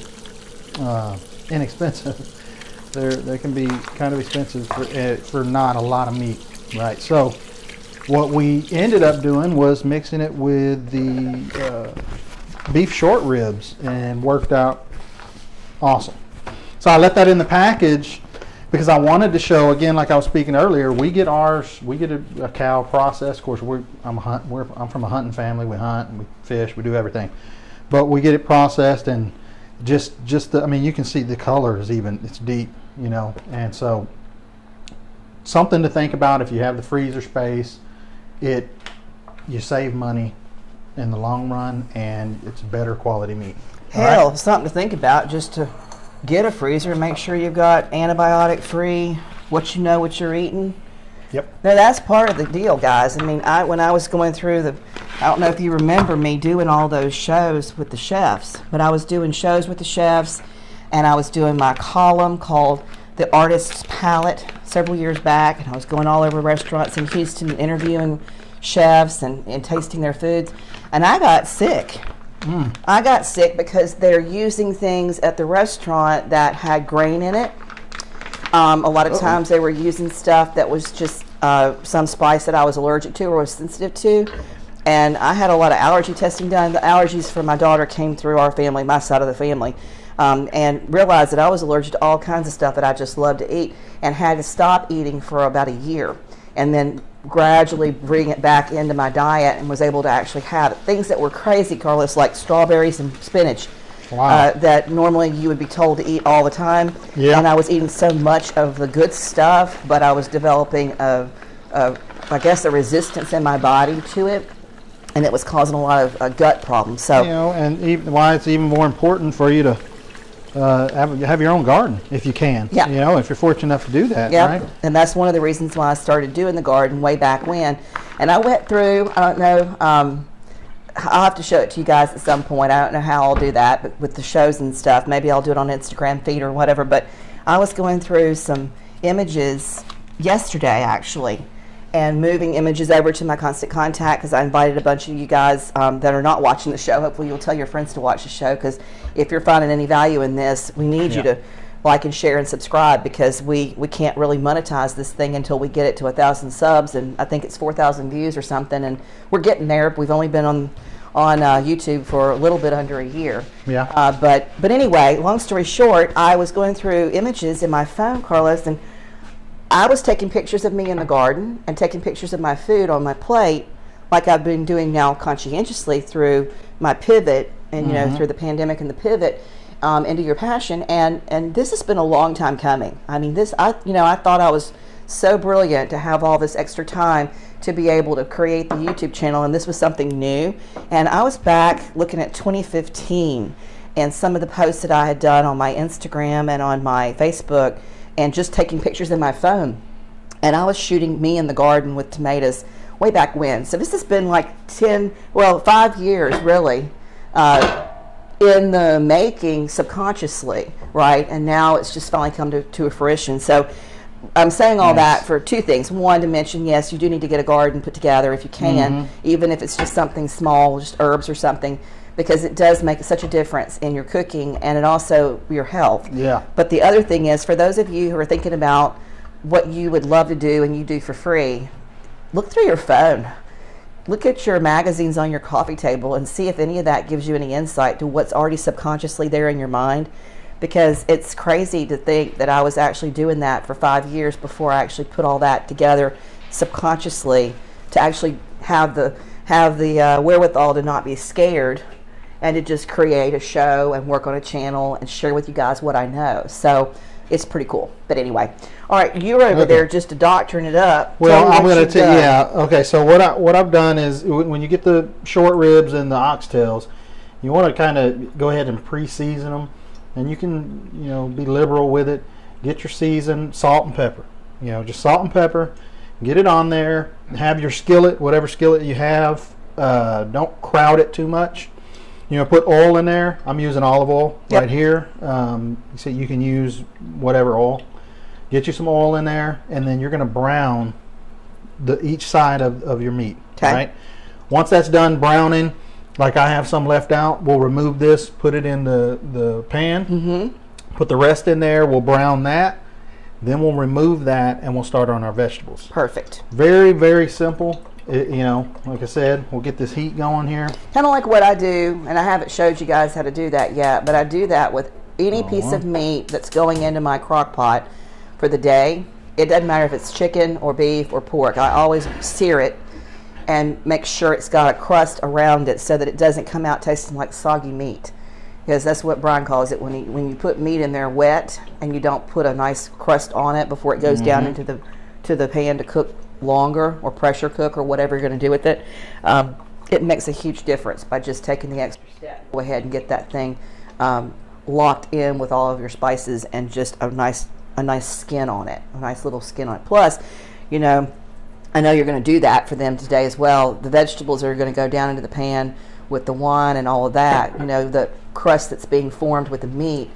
[SPEAKER 2] uh, inexpensive. They're, they can be kind of expensive for, uh, for not a lot of meat, right? So what we ended up doing was mixing it with the uh, beef short ribs and worked out awesome. So I let that in the package because I wanted to show again, like I was speaking earlier, we get ours, we get a, a cow processed. Of course, we're I'm hunt, we're I'm from a hunting family. We hunt and we fish, we do everything, but we get it processed and just just the, I mean, you can see the color is even it's deep, you know, and so something to think about if you have the freezer space. It you save money in the long run and it's better quality meat. All right?
[SPEAKER 1] Hell, something to think about just to get a freezer and make sure you've got antibiotic free, what you know what you're eating.
[SPEAKER 2] Yep.
[SPEAKER 1] No, that's part of the deal, guys. I mean, I when I was going through the, I don't know if you remember me doing all those shows with the chefs, but I was doing shows with the chefs, and I was doing my column called "The Artist's Palette" several years back, and I was going all over restaurants in Houston interviewing chefs and, and tasting their foods, and I got sick. I got sick because they're using things at the restaurant that had grain in it. Um, a lot of times they were using stuff that was just uh, some spice that I was allergic to or was sensitive to. And I had a lot of allergy testing done. The allergies for my daughter came through our family, my side of the family, um, and realized that I was allergic to all kinds of stuff that I just loved to eat and had to stop eating for about a year. And then gradually bring it back into my diet and was able to actually have it. Things that were crazy, Carlos, like strawberries and spinach
[SPEAKER 2] Wow.
[SPEAKER 1] uh, that normally you would be told to eat all the time.
[SPEAKER 2] Yeah.
[SPEAKER 1] And I was eating so much of the good stuff, but I was developing a, a I guess, a resistance in my body to it, and it was causing a lot of uh, gut problems. So.
[SPEAKER 2] you know, and even, why it's even more important for you to uh, have, have your own garden if you can.
[SPEAKER 1] Yeah.
[SPEAKER 2] You know, if you're fortunate enough to do that,
[SPEAKER 1] Yep.
[SPEAKER 2] right?
[SPEAKER 1] And that's one of the reasons why I started doing the garden way back when. And I went through, I don't know, um, I'll have to show it to you guys at some point. I don't know how I'll do that, but with the shows and stuff, maybe I'll do it on Instagram feed or whatever. But I was going through some images yesterday, actually, and moving images over to my constant contact because I invited a bunch of you guys um, that are not watching the show. Hopefully, you'll tell your friends to watch the show because if you're finding any value in this, we need you to like and share and subscribe because we we can't really monetize this thing until we get it to a thousand subs and I think it's four thousand views or something and we're getting there. We've only been on on uh, YouTube for a little bit under a year.
[SPEAKER 2] Yeah.
[SPEAKER 1] Uh, but but anyway, long story short, I was going through images in my phone, Carlos, and I was taking pictures of me in the garden and taking pictures of my food on my plate, like I've been doing now conscientiously through my pivot and you know through the pandemic and the pivot um, into your passion. And and this has been a long time coming. I mean, this I you know I thought I was so brilliant to have all this extra time to be able to create the YouTube channel, and this was something new. And I was back looking at 2015 and some of the posts that I had done on my Instagram and on my Facebook, and just taking pictures in my phone. And I was shooting me in the garden with tomatoes way back when. So this has been like 10, well, five years really. Uh, in the making subconsciously, right? And now it's just finally come to, to a fruition. So I'm saying all
[SPEAKER 2] Nice.
[SPEAKER 1] that for two things. One, to mention, yes, you do need to get a garden put together if you can,
[SPEAKER 2] Mm-hmm.
[SPEAKER 1] even if it's just something small, just herbs or something, because it does make such a difference in your cooking and it also your health.
[SPEAKER 2] Yeah.
[SPEAKER 1] But the other thing is, for those of you who are thinking about what you would love to do and you do for free, look through your phone. Look at your magazines on your coffee table and see if any of that gives you any insight to what's already subconsciously there in your mind. Because it's crazy to think that I was actually doing that for five years before I actually put all that together subconsciously to actually have the have the uh, wherewithal to not be scared and to just create a show and work on a channel and share with you guys what I know. So it's pretty cool. But anyway, all right, you're over
[SPEAKER 2] Okay.
[SPEAKER 1] there just to doctoring it up.
[SPEAKER 2] Well, I'm going to tell yeah. Okay, so what I what I've done is when when you get the short ribs and the oxtails, You want to kind of go ahead and pre-season them, and you can you know be liberal with it. Get your season, salt and pepper. You know, just salt and pepper. Get it on there. Have your skillet, whatever skillet you have. Uh, don't crowd it too much. You know, put oil in there. I'm using olive oil
[SPEAKER 1] Yep.
[SPEAKER 2] right here. Um, so you can use whatever oil. Get you some oil in there, and then you're going to brown the each side of, of your meat.
[SPEAKER 1] 'Kay.
[SPEAKER 2] Right. Once that's done browning, like I have some left out, we'll remove this, put it in the the pan,
[SPEAKER 1] Mm-hmm.
[SPEAKER 2] put the rest in there. We'll brown that. Then we'll remove that, and we'll start on our vegetables.
[SPEAKER 1] Perfect.
[SPEAKER 2] Very very simple. It, you know, like I said, we'll get this heat going here.
[SPEAKER 1] Kind of like what I do, and I haven't showed you guys how to do that yet, but I do that with any uh-huh. piece of meat that's going into my crock pot for the day. It doesn't matter if it's chicken or beef or pork. I always sear it and make sure it's got a crust around it so that it doesn't come out tasting like soggy meat. Because that's what Brian calls it when he, when you put meat in there wet and you don't put a nice crust on it before it goes down mm-hmm. into the to the pan to cook longer or pressure cook or whatever you're going to do with it. Um, it makes a huge difference by just taking the extra step. Go ahead and get that thing um, locked in with all of your spices and just a nice a nice skin on it, a nice little skin on it. Plus, you know, I know you're going to do that for them today as well. The vegetables are going to go down into the pan with the wine and all of that. You know, the crust that's being formed with the meat.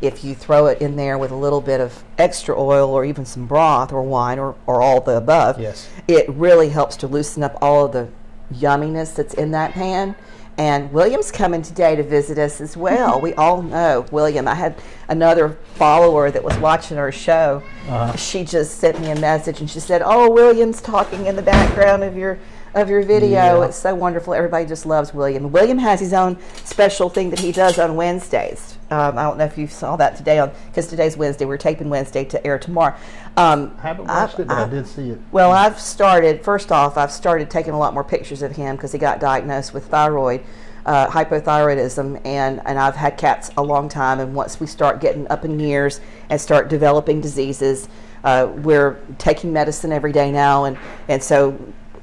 [SPEAKER 1] If you throw it in there with a little bit of extra oil or even some broth or wine or, or all the above,
[SPEAKER 2] Yes.
[SPEAKER 1] it really helps to loosen up all of the yumminess that's in that pan. And William's coming today to visit us as well. we all know William. I had another follower that was watching our show.
[SPEAKER 2] Uh-huh.
[SPEAKER 1] She just sent me a message and she said, "Oh, William's talking in the background of your of your video.
[SPEAKER 2] Yeah.
[SPEAKER 1] It's so wonderful. Everybody just loves William. William has his own special thing that he does on Wednesdays. Um, I don't know if you saw that today on because today's Wednesday. We're taping Wednesday to air tomorrow. Um,
[SPEAKER 2] I haven't
[SPEAKER 1] I've-
[SPEAKER 2] watched it, but I,
[SPEAKER 1] I've-
[SPEAKER 2] did see it.
[SPEAKER 1] well, I've started, first off, I've started taking a lot more pictures of him because he got diagnosed with thyroid, uh, hypothyroidism, and, and I've had cats a long time. And once we start getting up in years and start developing diseases, uh, we're taking medicine every day now. And, and so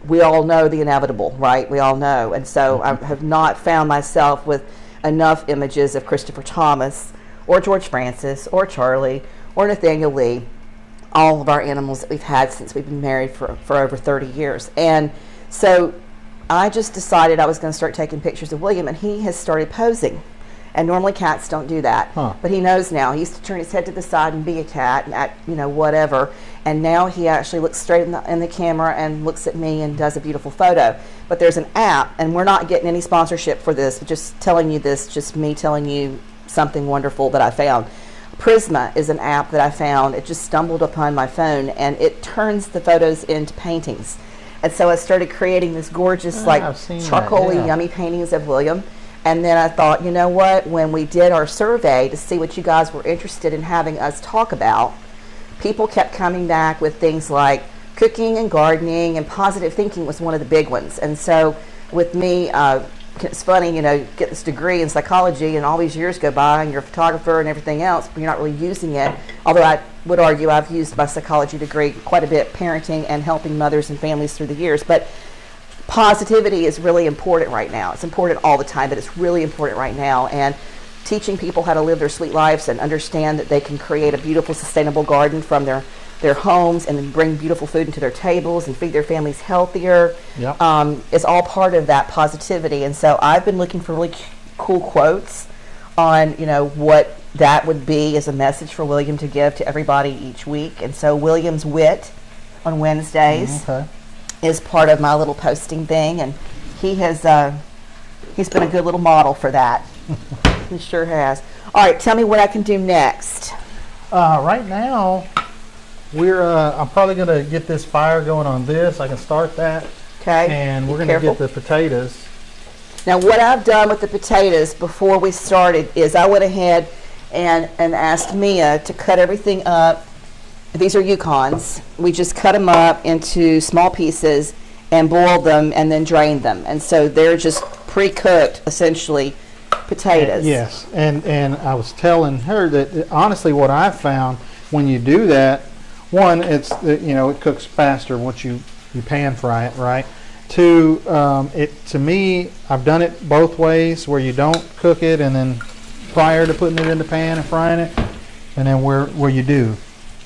[SPEAKER 1] we all know the inevitable, right? We all know. And so I mm-hmm. have not found myself with enough images of Christopher Thomas or George Francis or Charlie or Nathaniel Lee all of our animals that we've had since we've been married for, for over 30 years. And so I just decided I was going to start taking pictures of William, and he has started posing. And normally cats don't do that,
[SPEAKER 2] Huh.
[SPEAKER 1] but he knows now. He used to turn his head to the side and be a cat, and act, you know, whatever. And now he actually looks straight in the, in the camera and looks at me and does a beautiful photo. But there's an app, and we're not getting any sponsorship for this. Just telling you this, just me telling you something wonderful that I found. Prisma is an app that I found. It just stumbled upon my phone and it turns the photos into paintings. And so I started creating this gorgeous,
[SPEAKER 2] Ah,
[SPEAKER 1] like
[SPEAKER 2] I've seen that,
[SPEAKER 1] charcoaly,
[SPEAKER 2] yeah.
[SPEAKER 1] yummy paintings of William. And then I thought, you know what? When we did our survey to see what you guys were interested in having us talk about, people kept coming back with things like cooking and gardening and positive thinking was one of the big ones. And so with me, uh, it's funny, you know, get this degree in psychology and all these years go by and you're a photographer and everything else, but you're not really using it. Although I would argue I've used my psychology degree quite a bit, parenting and helping mothers and families through the years. But positivity is really important right now. It's important all the time, but it's really important right now. And teaching people how to live their sweet lives and understand that they can create a beautiful, sustainable garden from their their homes and bring beautiful food into their tables and feed their families healthier
[SPEAKER 2] Yep.
[SPEAKER 1] um, is all part of that positivity. And so I've been looking for really c- cool quotes on you know what that would be as a message for William to give to everybody each week. And so William's wit on Wednesdays
[SPEAKER 2] Okay.
[SPEAKER 1] Is part of my little posting thing, and he has uh, he's been a good little model for that. he sure has. All right, tell me what I can do next.
[SPEAKER 2] Uh, right now, we're. Uh, I'm probably gonna get this fire going on this. I can start that,
[SPEAKER 1] Okay,
[SPEAKER 2] and we're gonna get the potatoes.
[SPEAKER 1] Now, what I've done with the potatoes before we started is I went ahead and, and asked Mia to cut everything up. These are Yukons. We just cut them up into small pieces and boiled them and then drained them. And so they're just pre cooked, essentially, potatoes.
[SPEAKER 2] Yes, and and I was telling her that honestly, what I found when you do that, one, it's you know it cooks faster once you you pan fry it, right? Two, um, it to me, I've done it both ways, where you don't cook it and then prior to putting it in the pan and frying it, and then where where you do,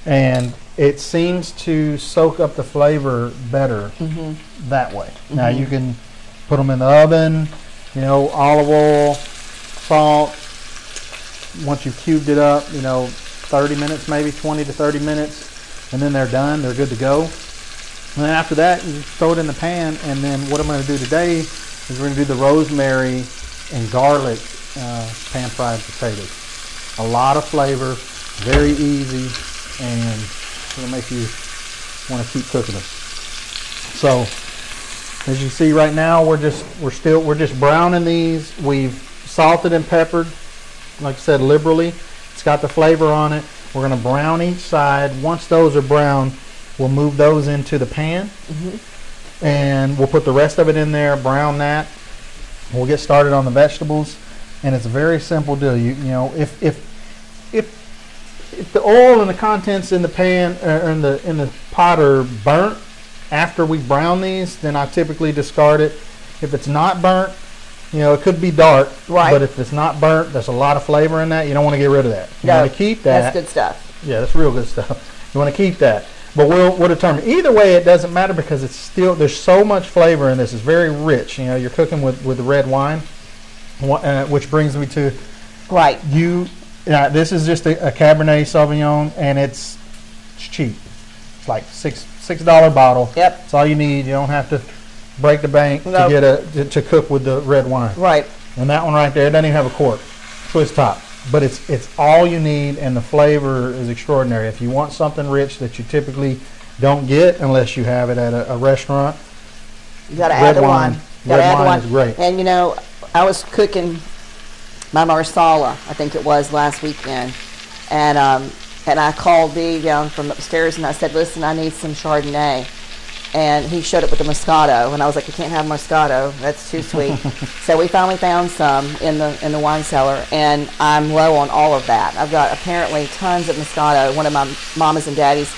[SPEAKER 2] and it seems to soak up the flavor better
[SPEAKER 1] Mm-hmm.
[SPEAKER 2] that way. Now you can put them in the oven, you know, olive oil, salt. Once you've cubed it up, you know, 30 minutes, maybe 20 to 30 minutes, and then they're done. They're good to go. And then after that, you throw it in the pan. And then what I'm going to do today is we're going to do the rosemary and garlic uh, pan fried potatoes. A lot of flavor, very easy, and to make you want to keep cooking them. So as you see right now, we're just we're still we're just browning these. We've salted and peppered, like I said, liberally. It's got the flavor on it. We're gonna brown each side. Once those are brown, we'll move those into the pan, mm-hmm. and we'll put the rest of it in there. Brown that. We'll get started on the vegetables, and it's a very simple deal. You you know if if the oil and the contents in the pan uh, in the in the pot are burnt after we brown these, then I typically discard it. If it's not burnt, you know, it could be dark,
[SPEAKER 1] Right.
[SPEAKER 2] but if it's not burnt, there's a lot of flavor in that. You don't want to get rid of that. You
[SPEAKER 1] No,
[SPEAKER 2] want to keep that.
[SPEAKER 1] That's good stuff.
[SPEAKER 2] Yeah, that's real good stuff. You want to keep that. But we'll, we'll determine. Either way, it doesn't matter because it's still, there's so much flavor in this. It's very rich. You know, you're cooking with, with the red wine, uh, which brings me to
[SPEAKER 1] Right.
[SPEAKER 2] you. Uh, this is just a, a Cabernet Sauvignon, and it's, it's cheap. It's like six six dollar bottle.
[SPEAKER 1] Yep.
[SPEAKER 2] That's all you need. You don't have to break the bank
[SPEAKER 1] No.
[SPEAKER 2] to get a to, to cook with the red wine.
[SPEAKER 1] Right.
[SPEAKER 2] And that one right there it doesn't even have a cork, twist top. But it's it's all you need, and the flavor is extraordinary. If you want something rich that you typically don't get unless you have it at a, a restaurant,
[SPEAKER 1] You got to add the
[SPEAKER 2] wine.
[SPEAKER 1] wine.
[SPEAKER 2] Red
[SPEAKER 1] add the
[SPEAKER 2] wine is great.
[SPEAKER 1] And you know, I was cooking my marsala, I think it was last weekend, and um, and I called Dee down from upstairs and I said, "Listen, I need some Chardonnay." And he showed up with the Moscato, and I was like, "You can't have Moscato. That's too sweet." so we finally found some in the in the wine cellar, and I'm low on all of that. I've got apparently tons of Moscato. One of my mamas and daddies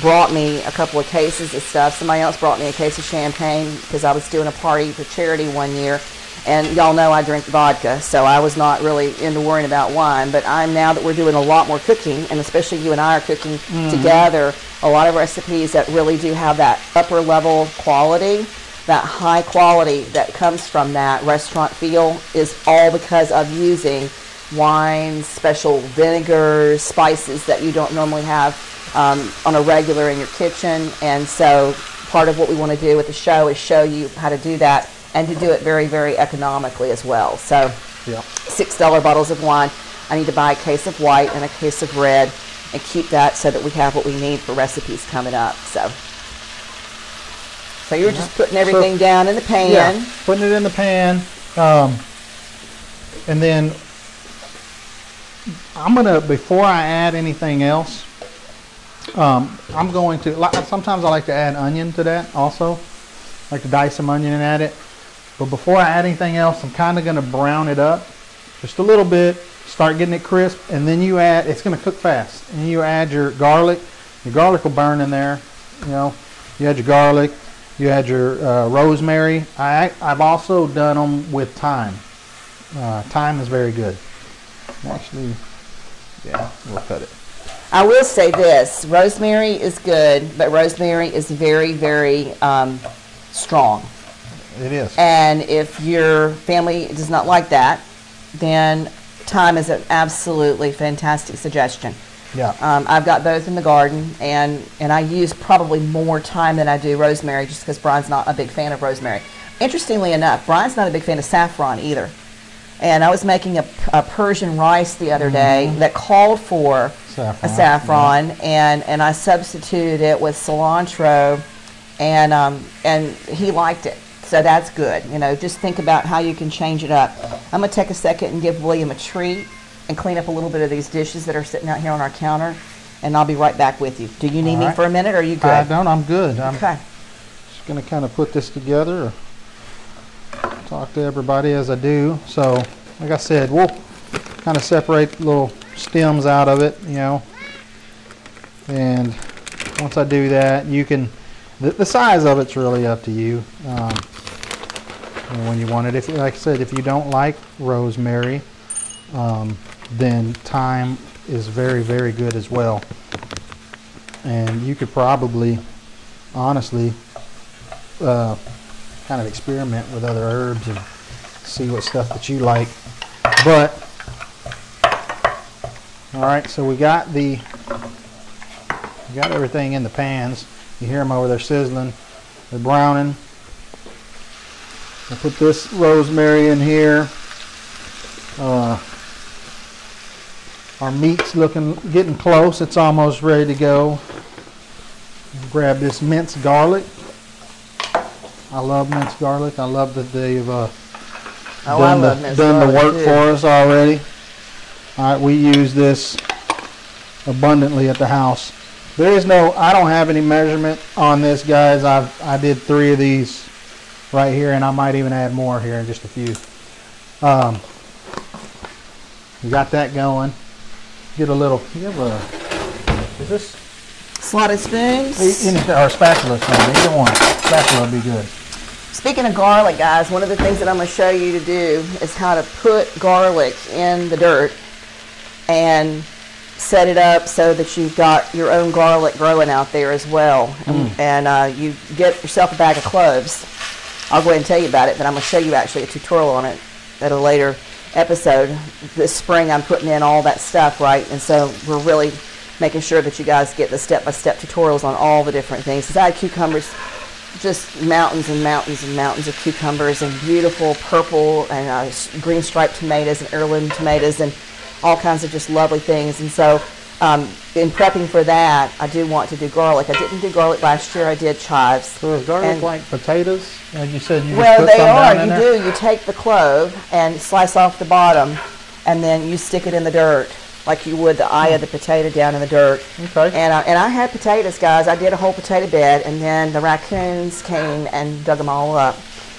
[SPEAKER 1] brought me a couple of cases of stuff. Somebody else brought me a case of champagne because I was doing a party for charity one year. And y'all know I drink vodka, so I was not really into worrying about wine. But I'm now that we're doing a lot more cooking, and especially you and I are cooking together, a lot of recipes that really do have that upper level quality, that high quality that comes from that restaurant feel is all because of using wines, special vinegars, spices that you don't normally have um, on a regular in your kitchen. And so part of what we want to do with the show is show you how to do that and to do it very, very economically as well. So
[SPEAKER 2] yeah,
[SPEAKER 1] six dollar bottles of wine. I need to buy a case of white and a case of red and keep that so that we have what we need for recipes coming up. So so you're just putting everything down in the pan.
[SPEAKER 2] yeah, putting it in the pan, um, and then I'm gonna before I add anything else. Um, I'm going to. Sometimes I like to add onion to that also. I like to dice some onion and add it. But before I add anything else, I'm kind of going to brown it up just a little bit. Start getting it crisp, and then you add. It's going to cook fast, and you add your garlic. Your garlic will burn in there. You know, you add your garlic. You add your uh, rosemary. I I've also done them with thyme. Uh, thyme is very good. Actually, yeah, we'll cut it.
[SPEAKER 1] I will say this: rosemary is good, but rosemary is very, very um, strong.
[SPEAKER 2] It is.
[SPEAKER 1] And if your family does not like that, then thyme is an absolutely fantastic suggestion.
[SPEAKER 2] Yeah.
[SPEAKER 1] Um, I've got both in the garden, and, and I use probably more thyme than I do rosemary just because Brian's not a big fan of rosemary. Interestingly enough, Brian's not a big fan of saffron either. And I was making a, a Persian rice the other day that called for
[SPEAKER 2] Saffron,
[SPEAKER 1] a saffron, and, and I substituted it with cilantro, and, um, and he liked it. So that's good. You know, just think about how you can change it up. I'm going to take a second and give William a treat and clean up a little bit of these dishes that are sitting out here on our counter, and I'll be right back with you. Do you need
[SPEAKER 2] All
[SPEAKER 1] me for a minute, or are you good?
[SPEAKER 2] I don't. I'm good. I'm
[SPEAKER 1] Okay.
[SPEAKER 2] just going to kind of put this together. Talk to everybody as I do. So, like I said, we'll kind of separate little stems out of it, you know. And once I do that, you can The, the size of it's really up to you. Um, when you want it, if like I said, if you don't like rosemary, um, then thyme is very very good as well. And you could probably, honestly, uh, kind of experiment with other herbs and see what stuff that you like. But all right, so we got the we got everything in the pans. You hear them over there sizzling. They're browning. I'll put this rosemary in here. Uh, our meat's looking getting close. It's almost ready to go. Grab this minced garlic. I love minced garlic. I love that they've uh,
[SPEAKER 1] Oh,
[SPEAKER 2] done, the, done the work
[SPEAKER 1] too.
[SPEAKER 2] for us already. All right, we use this abundantly at the house. There is no, I don't have any measurement on this, guys. I've I did three of these right here, and I might even add more here in just a few. Um, we got that going. Get a little. You have a. Is this
[SPEAKER 1] Slotted spoons.
[SPEAKER 2] in or spatula? Son, either one. Spatula would be good.
[SPEAKER 1] Speaking of garlic, guys, one of the things that I'm going to show you to do is how to put garlic in the dirt and set it up so that you've got your own garlic growing out there as well. And, and uh, you get yourself a bag of cloves. I'll go ahead and tell you about it, but I'm going to show you actually a tutorial on it at a later episode. This spring, I'm putting in all that stuff, right? And so we're really making sure that you guys get the step-by-step tutorials on all the different things. 'Cause I had cucumbers just mountains and mountains and mountains of cucumbers and beautiful purple and uh, green striped tomatoes and heirloom tomatoes and all kinds of just lovely things. And so, um, in prepping for that, I do want to do garlic. I didn't do garlic last year. I did chives.
[SPEAKER 2] So is garlic
[SPEAKER 1] And-
[SPEAKER 2] like potatoes? Like you said, you
[SPEAKER 1] well, they are. You
[SPEAKER 2] there?
[SPEAKER 1] do. You take the clove and slice off the bottom, and then you stick it in the dirt like you would the eye of the potato down in the dirt.
[SPEAKER 2] Okay.
[SPEAKER 1] And I, and I had potatoes, guys. I did a whole potato bed, and then the raccoons came and dug them all up.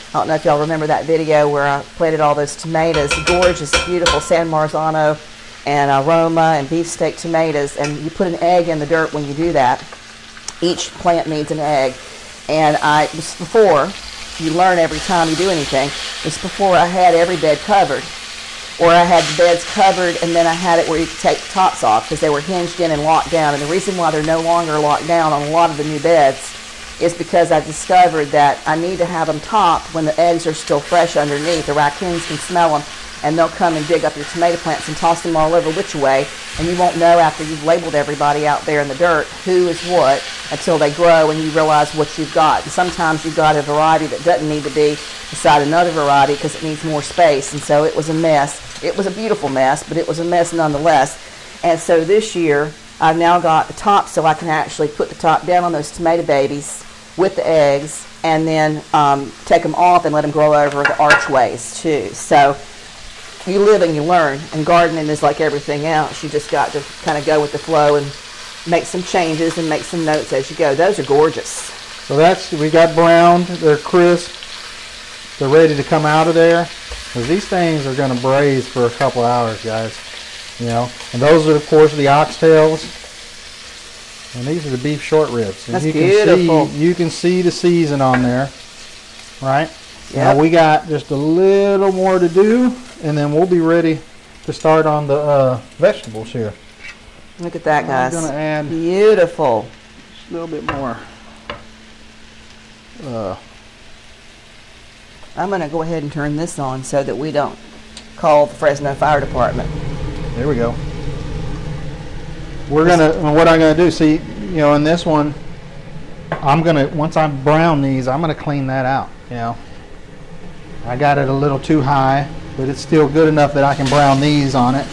[SPEAKER 1] I don't know if y'all remember that video where I planted all those tomatoes, gorgeous, beautiful San Marzano and aroma and beefsteak tomatoes. And you put an egg in the dirt when you do that. Each plant needs an egg. And I, before, you learn every time you do anything, it's before I had every bed covered or I had the beds covered and then I had it where you could take the tops off because they were hinged in and locked down. And the reason why they're no longer locked down on a lot of the new beds is because I discovered that I need to have them topped when the eggs are still fresh underneath. The raccoons can smell them and they'll come and dig up your tomato plants and toss them all over which way. And you won't know after you've labeled everybody out there in the dirt who is what until they grow and you realize what you've got. And sometimes you've got a variety that doesn't need to be beside another variety because it needs more space. And so it was a mess. It was a beautiful mess, but it was a mess nonetheless. And so this year, I've now got the top so I can actually put the top down on those tomato babies with the eggs and then um, take them off and let them grow over the archways too. So you live and you learn, and gardening is like everything else. You just got to kind of go with the flow and make some changes and make some notes as you go. Those are gorgeous.
[SPEAKER 2] So that's we got browned. They're crisp. They're ready to come out of there. Because these things are going to braise for a couple hours, guys. You know, and those are of course the oxtails, and these are the beef short ribs. And
[SPEAKER 1] That's
[SPEAKER 2] you
[SPEAKER 1] beautiful.
[SPEAKER 2] Can see, you can see the season on there, right? Now
[SPEAKER 1] Yep.
[SPEAKER 2] we got just a little more to do, and then we'll be ready to start on the uh, vegetables here.
[SPEAKER 1] Look at that,
[SPEAKER 2] I'm
[SPEAKER 1] guys.
[SPEAKER 2] going to add
[SPEAKER 1] Beautiful.
[SPEAKER 2] a little bit more. Uh,
[SPEAKER 1] I'm going to go ahead and turn this on so that we don't call the Fresno Fire Department.
[SPEAKER 2] There we go. We're gonna, what I'm gonna do, see, you know, in this one, I'm gonna, once I brown these, I'm gonna clean that out, you know. I got it a little too high, but it's still good enough that I can brown these on it.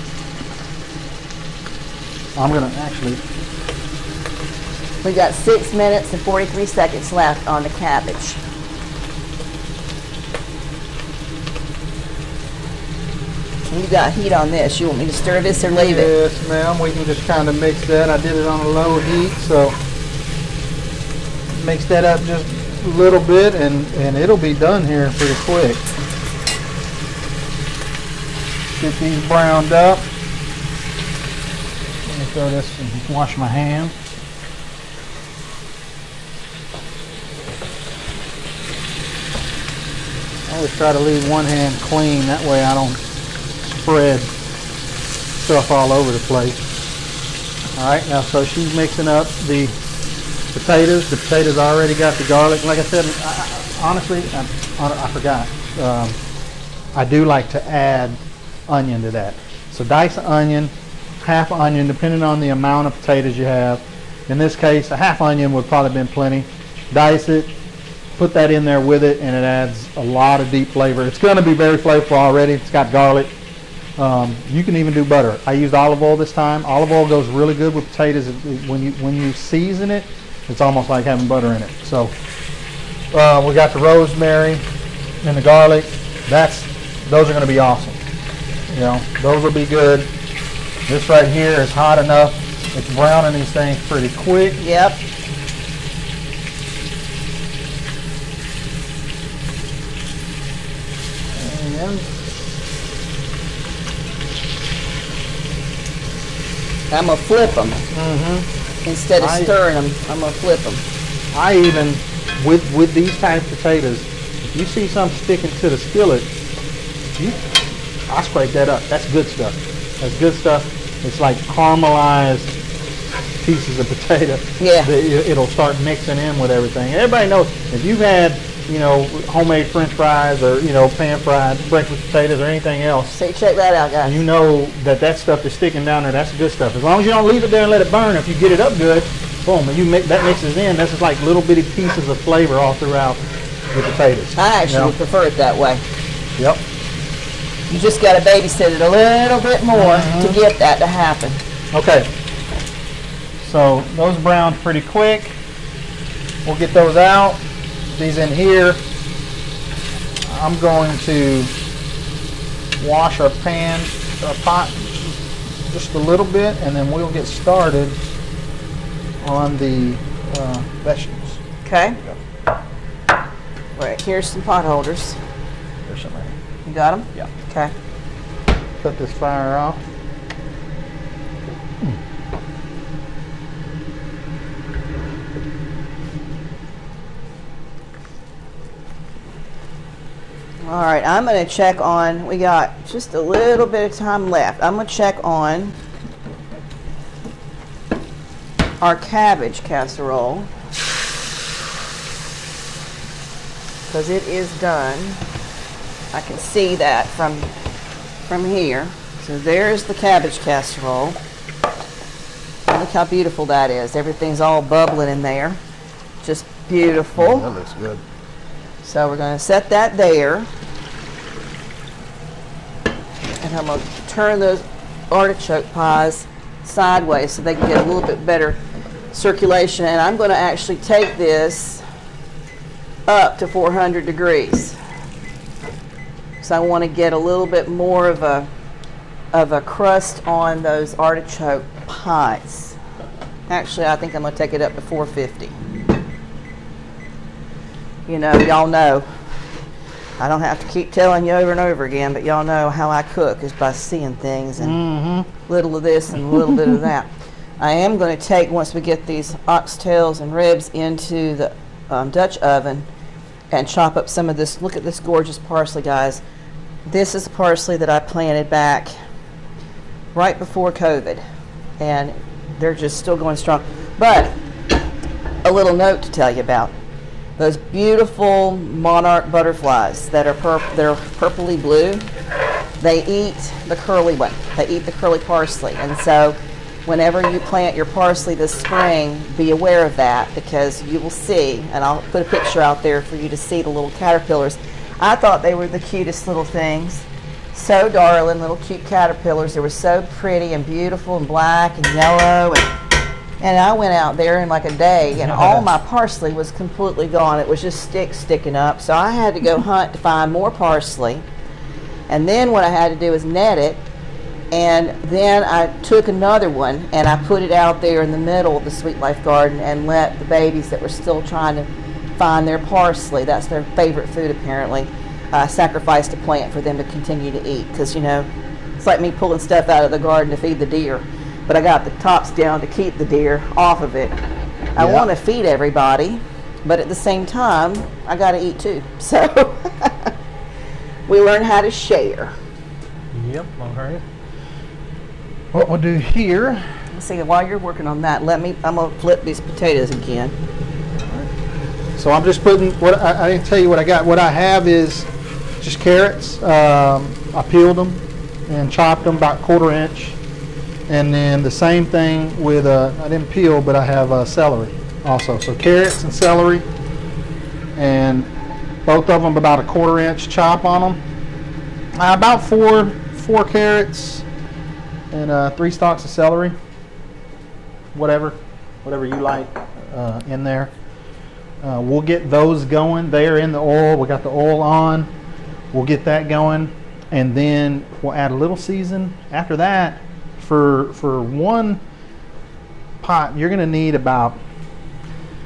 [SPEAKER 2] I'm gonna actually,
[SPEAKER 1] We got six minutes and 43 seconds left on the cabbage. You got heat on this. You want me to stir this or leave it?
[SPEAKER 2] yes ma'am, we can just kind of mix that. I did it on a low heat, so mix that up just a little bit and, and it'll be done here pretty quick get these browned up. Let me throw this and wash my hands. I always try to leave one hand clean, that way I don't spread stuff all over the place. Alright, now so she's mixing up the potatoes. The potatoes already got the garlic. Like I said, I, I, honestly, I, I forgot. Um, I do like to add onion to that. So dice an onion, half onion, depending on the amount of potatoes you have. In this case, a half onion would probably been plenty. Dice it, put that in there with it, and it adds a lot of deep flavor. It's going to be very flavorful already. It's got garlic. Um, you can even do butter. I used olive oil this time. Olive oil goes really good with potatoes. When you when you season it, it's almost like having butter in it. So uh, we got the rosemary and the garlic. That's those are going to be awesome. You know, those will be good. This right here is hot enough. It's browning these things pretty quick.
[SPEAKER 1] Yep.
[SPEAKER 2] And
[SPEAKER 1] I'm gonna flip them
[SPEAKER 2] mm-hmm.
[SPEAKER 1] instead of
[SPEAKER 2] I-
[SPEAKER 1] stirring them. I'm gonna flip them.
[SPEAKER 2] I even, with with these type of potatoes, if you see some sticking to the skillet, you, I scrape that up. That's good stuff. That's good stuff. It's like caramelized pieces of potato.
[SPEAKER 1] Yeah.
[SPEAKER 2] it- It'll start mixing in with everything. Everybody knows if you've had, you know, homemade French fries or you know pan fried breakfast potatoes or anything else,
[SPEAKER 1] So check that out, guys.
[SPEAKER 2] you know that that stuff is sticking down there. That's good stuff. As long as you don't leave it there and let it burn. If you get it up good, boom, and you make that mixes in. That's just like little bitty pieces of flavor all throughout the potatoes.
[SPEAKER 1] I actually
[SPEAKER 2] You know?
[SPEAKER 1] prefer it that way.
[SPEAKER 2] Yep.
[SPEAKER 1] You just got to babysit it a little bit more
[SPEAKER 2] Mm-hmm.
[SPEAKER 1] to get that to happen.
[SPEAKER 2] Okay. So those browned pretty quick. We'll get those out. These in here. I'm going to wash our pan, our pot, just a little bit, and then we'll get started on the uh, vegetables.
[SPEAKER 1] Okay. Right here's some pot holders.
[SPEAKER 2] There's some right here.
[SPEAKER 1] You got them?
[SPEAKER 2] Yeah.
[SPEAKER 1] Okay.
[SPEAKER 2] Cut this fire off.
[SPEAKER 1] All right, I'm going to check on, we got just a little bit of time left. I'm going to check on our cabbage casserole because it is done. I can see that from from here. So there's the cabbage casserole. Look how beautiful that is. Everything's all bubbling in there. Just beautiful.
[SPEAKER 2] That looks good.
[SPEAKER 1] So we're going to set that there. And I'm going to turn those artichoke pies sideways so they can get a little bit better circulation. And I'm going to actually take this up to 400 degrees. So I want to get a little bit more of a of a crust on those artichoke pies. Actually, I think I'm going to take it up to 450 you know, y'all know. I don't have to keep telling you over and over again, but y'all know how I cook is by seeing things and
[SPEAKER 2] Mm-hmm.
[SPEAKER 1] little of this and a little bit of that. I am going to take, once we get these oxtails and ribs into the um, Dutch oven, and chop up some of this. Look at this gorgeous parsley, guys. This is parsley that I planted back right before COVID, and they're just still going strong. But a little note to tell you about those beautiful monarch butterflies that are pur- they're purpley blue. They eat the curly one. They eat the curly parsley, and so whenever you plant your parsley this spring, be aware of that because you will see, and I'll put a picture out there for you to see the little caterpillars. I thought they were the cutest little things. So darling, little cute caterpillars. They were so pretty and beautiful and black and yellow and and I went out there in like a day, and all my parsley was completely gone. It was just sticks sticking up. So I had to go hunt to find more parsley. And then what I had to do was net it. And then I took another one and I put it out there in the middle of the Sweet Life Garden and let the babies that were still trying to find their parsley, that's their favorite food apparently, uh, sacrificed a plant for them to continue to eat. Because, you know, it's like me pulling stuff out of the garden to feed the deer but I got the tops down to keep the deer off of it. I
[SPEAKER 2] Yeah.
[SPEAKER 1] want to feed everybody, but at the same time, I got to eat too. So, we learn how to share.
[SPEAKER 2] Yep, okay. What we'll do here,
[SPEAKER 1] Let's see, while you're working on that, let me, I'm gonna flip these potatoes again.
[SPEAKER 2] so I'm just putting, what I, I didn't tell you what I got. What I have is just carrots. Um, I peeled them and chopped them about quarter inch. And then the same thing with, uh, I didn't peel, but I have uh, celery also. So carrots and celery. And both of them about a quarter inch chop on them. Uh, about four, four carrots and uh, three stalks of celery. Whatever, whatever you like uh, in there. Uh, we'll get those going. They are in the oil. We got the oil on. We'll get that going, and then we'll add a little season. After that, for for one pot, you're gonna need about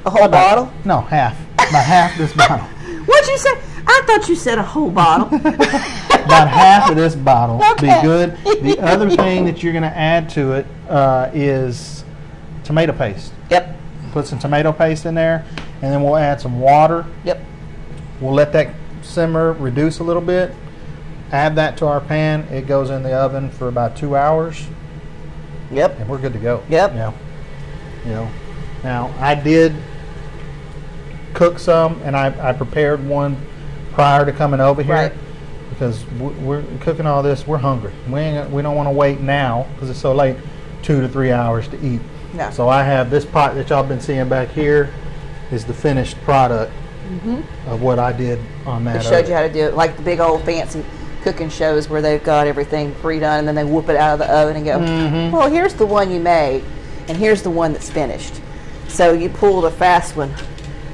[SPEAKER 1] A whole bottle?
[SPEAKER 2] no half, about half this bottle.
[SPEAKER 1] What'd you say? I thought you said a whole bottle.
[SPEAKER 2] about half of this bottle
[SPEAKER 1] Okay.
[SPEAKER 2] be good. The other thing that you're gonna add to it uh, is tomato paste.
[SPEAKER 1] Yep,
[SPEAKER 2] Put some tomato paste in there, and then we'll add some water.
[SPEAKER 1] yep.
[SPEAKER 2] We'll let that simmer, reduce a little bit. Add that to our pan. It goes in the oven for about two hours,
[SPEAKER 1] Yep.
[SPEAKER 2] and we're good to go.
[SPEAKER 1] Yep.
[SPEAKER 2] Yeah. You know. Now I did cook some, and I, I prepared one prior to coming over here
[SPEAKER 1] Right.
[SPEAKER 2] Because we- we're cooking all this. We're hungry. We ain't, we don't want to wait now because it's so late. Two to three hours to eat.
[SPEAKER 1] No.
[SPEAKER 2] So I have this pot that y'all been seeing back here is the finished product of what I did on that.
[SPEAKER 1] They showed
[SPEAKER 2] oven.
[SPEAKER 1] you how to do it, like the big old fancy cooking shows where they've got everything pre-done and then they whoop it out of the oven and go,
[SPEAKER 2] Mhm.
[SPEAKER 1] well, here's the one you made, and here's the one that's finished. So you pulled a fast one.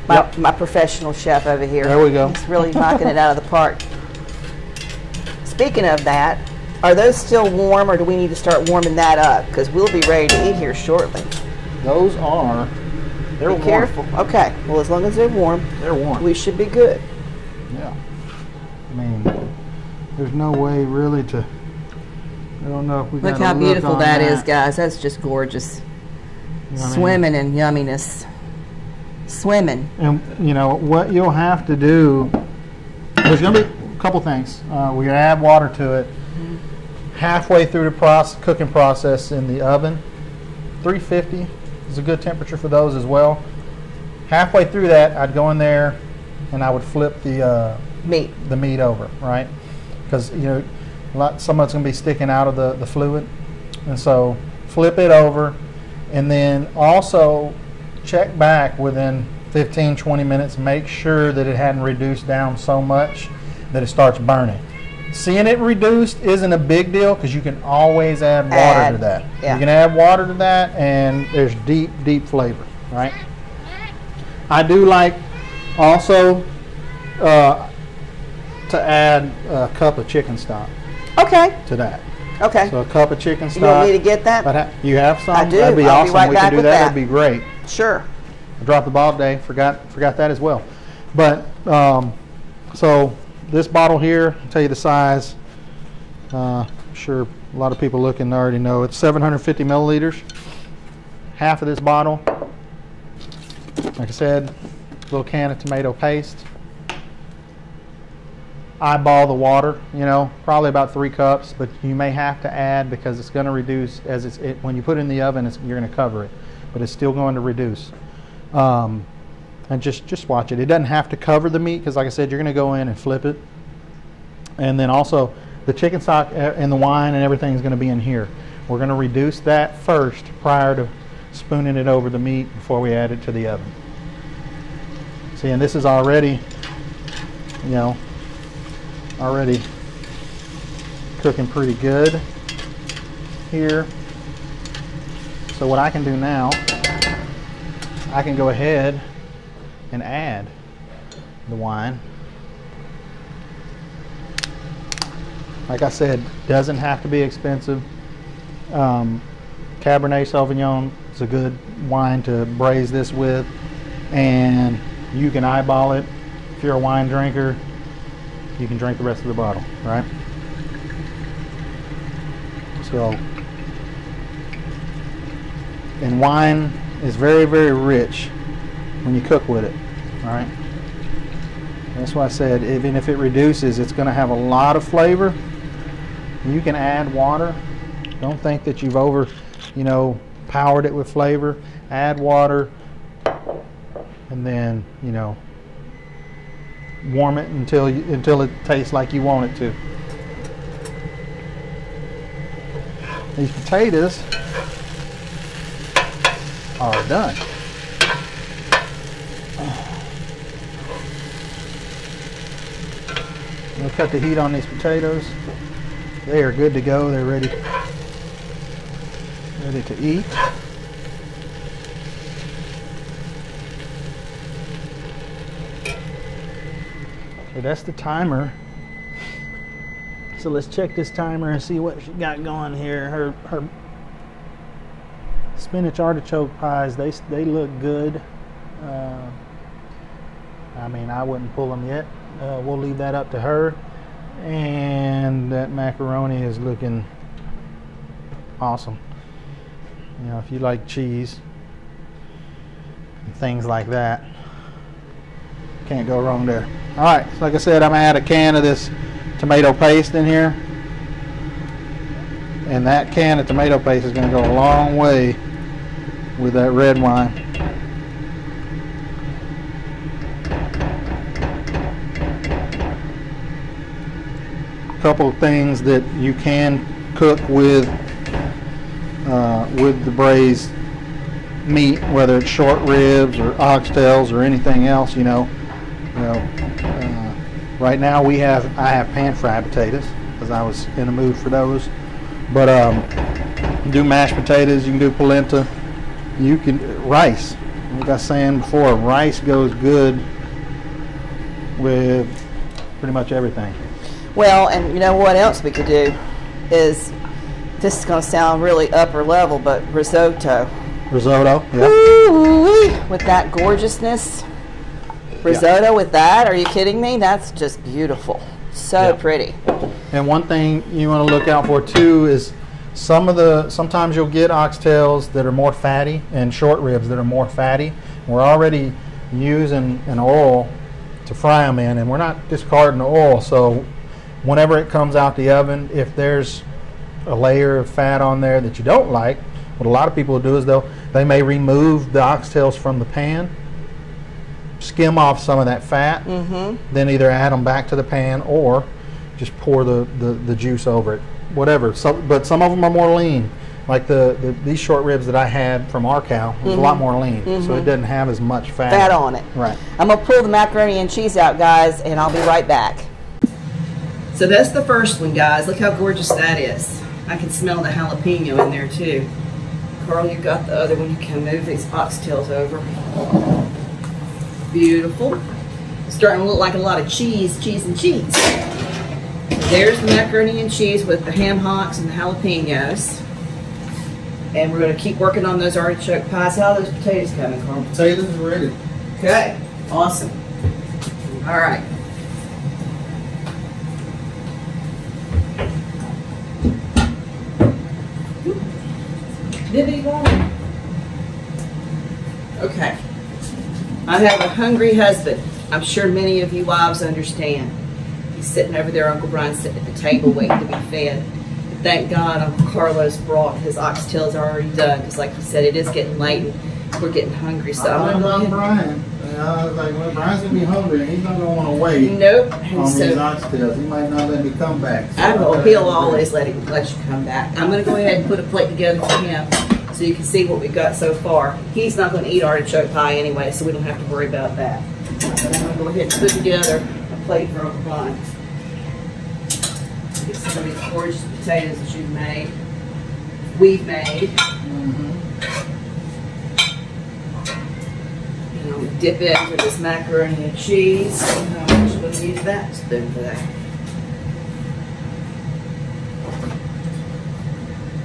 [SPEAKER 1] My,
[SPEAKER 2] Yep.
[SPEAKER 1] my professional chef over here.
[SPEAKER 2] There we go.
[SPEAKER 1] He's really knocking it out of the park. Speaking of that, are those still warm or do we need to start warming that up? Because we'll be ready to eat here shortly.
[SPEAKER 2] Those are. They're
[SPEAKER 1] Be
[SPEAKER 2] warm.
[SPEAKER 1] careful. Okay. Well, as long as they're warm,
[SPEAKER 2] They're warm.
[SPEAKER 1] we should be good.
[SPEAKER 2] yeah. I mean, there's no way really to. I don't know if we
[SPEAKER 1] Look how beautiful
[SPEAKER 2] on
[SPEAKER 1] that is, guys. That's just gorgeous.
[SPEAKER 2] You know what I mean?
[SPEAKER 1] Swimming in yumminess. Swimming.
[SPEAKER 2] And you know what you'll have to do. There's to be couple things. Uh, we're going to add water to it. Halfway through the process, cooking process in the oven, 350 is a good temperature for those as well. Halfway through that, I'd go in there and I would flip the uh,
[SPEAKER 1] Meat.
[SPEAKER 2] the meat over, right? Because you know, a lot, some of it's going to be sticking out of the, the fluid, and so flip it over, and then also check back within 15, 20 minutes. Make sure that it hadn't reduced down so much that it starts burning. Seeing it reduced isn't a big deal because you can always add water
[SPEAKER 1] Add,
[SPEAKER 2] to that.
[SPEAKER 1] yeah.
[SPEAKER 2] You can add water to that, and there's deep, deep flavor, right? I do like also uh, to add a cup of chicken stock
[SPEAKER 1] Okay.
[SPEAKER 2] to that.
[SPEAKER 1] Okay.
[SPEAKER 2] So a cup of chicken stock.
[SPEAKER 1] you want me to get that?
[SPEAKER 2] But you have some?
[SPEAKER 1] I do.
[SPEAKER 2] That'd be
[SPEAKER 1] I'll be
[SPEAKER 2] awesome.
[SPEAKER 1] right
[SPEAKER 2] we
[SPEAKER 1] back
[SPEAKER 2] can do
[SPEAKER 1] with
[SPEAKER 2] that.
[SPEAKER 1] that.
[SPEAKER 2] That'd be great.
[SPEAKER 1] sure.
[SPEAKER 2] I dropped the ball today. Forgot forgot that as well. But um, so this bottle here, I'll tell you the size. Uh, I'm sure a lot of people looking already know it's 750 milliliters. Half of this bottle. Like I said, little can of tomato paste. Eyeball the water, you know, probably about three cups, but you may have to add because it's going to reduce as it's it, when you put it in the oven. You're going to cover it, but it's still going to reduce. Um, and just just watch it. It doesn't have to cover the meat because, like I said, you're going to go in and flip it. And then also the chicken stock uh, and the wine and everything is going to be in here. We're going to reduce that first prior to spooning it over the meat before we add it to the oven. See, and this is already, you know, already cooking pretty good here. So what I can do now, I can go ahead and add the wine. Like I said, doesn't have to be expensive. Um, Cabernet Sauvignon is a good wine to braise this with, and you can eyeball it. If you're a wine drinker, you can drink the rest of the bottle, right? So, and wine is very, very rich when you cook with it, all right? That's why I said even if it reduces, it's going to have a lot of flavor. You can add water. Don't think that you've over, you know, powered it with flavor. Add water, and then you know, warm it until you, until it tastes like you want it to. These potatoes are done. Cut the heat on these potatoes. They are good to go. They're ready, ready to eat. So that's the timer. So let's check this timer and see what she got going here. Her her spinach artichoke pies they they look good. Uh, I mean I wouldn't pull them yet. Uh, we'll leave that up to her. And that macaroni is looking awesome. You know if you like cheese and things like that, can't go wrong there. All right, so like I said, I'm gonna add a can of this tomato paste in here. And that can of tomato paste is gonna go a long way with that red wine. Couple of things that you can cook with uh, with the braised meat, whether it's short ribs or oxtails or anything else, you know. You know, uh, right now we have I have pan fried potatoes because I was in the mood for those. But um, do mashed potatoes, you can do polenta, you can rice. Like I was saying before, rice goes good with pretty much everything.
[SPEAKER 1] Well, and you know what else we could do is this is going to sound really upper level, but risotto.
[SPEAKER 2] Risotto, yeah.
[SPEAKER 1] Ooh, with that gorgeousness. Risotto with that? Are you kidding me? That's just beautiful. So
[SPEAKER 2] Yeah.
[SPEAKER 1] pretty.
[SPEAKER 2] And one thing you want to look out for too is some of the sometimes you'll get oxtails that are more fatty and short ribs that are more fatty. We're already using an oil to fry them in, and we're not discarding the oil. So whenever it comes out the oven, if there's a layer of fat on there that you don't like, what a lot of people do is they'll they may remove the oxtails from the pan, skim off some of that fat,
[SPEAKER 1] Mm-hmm.
[SPEAKER 2] then either add them back to the pan or just pour the, the, the juice over it. Whatever. So, but some of them are more lean. Like the, the these short ribs that I had from our cow was a lot more lean, so it doesn't have as much fat.
[SPEAKER 1] Fat on it.
[SPEAKER 2] Right.
[SPEAKER 1] I'm gonna pull the macaroni and cheese out, guys, and I'll be right back. So that's the first one, guys. Look how gorgeous that is. I can smell the jalapeno in there too. Carl, you got the other one. You can move these oxtails over. Beautiful. It's starting to look like a lot of cheese, cheese and cheese. There's the macaroni and cheese with the ham hocks and the jalapenos. And we're gonna keep working on those artichoke pies. How are those potatoes coming, Carl?
[SPEAKER 2] Potatoes are ready.
[SPEAKER 1] Okay, awesome. All right. Dippity bong. Okay. I have a hungry husband. I'm sure many of you wives understand. He's sitting over there, Uncle Brian's sitting at the table waiting to be fed. But thank God Uncle Carlos brought his oxtails are already done because, like he said, it is getting late and we're getting hungry. So I'm gonna go ahead.
[SPEAKER 2] Brian. I was like, well, Brian's gonna be hungry. And he's not gonna want to wait
[SPEAKER 1] Nope. And
[SPEAKER 2] on these
[SPEAKER 1] so
[SPEAKER 2] oxtails. He might not let me come back. So
[SPEAKER 1] I will. He'll always let him let you come back. I'm gonna go ahead and put a plate together for him so you can see what we've got so far. He's not gonna eat artichoke pie anyway, so we don't have to worry about that. I'm gonna go ahead and put together a plate for Uncle Brian. Get some of these gorgeous potatoes that you've made. We've made.
[SPEAKER 2] Mhm.
[SPEAKER 1] And I'm gonna dip it into this macaroni and cheese. And I'm just gonna use that spoon for that.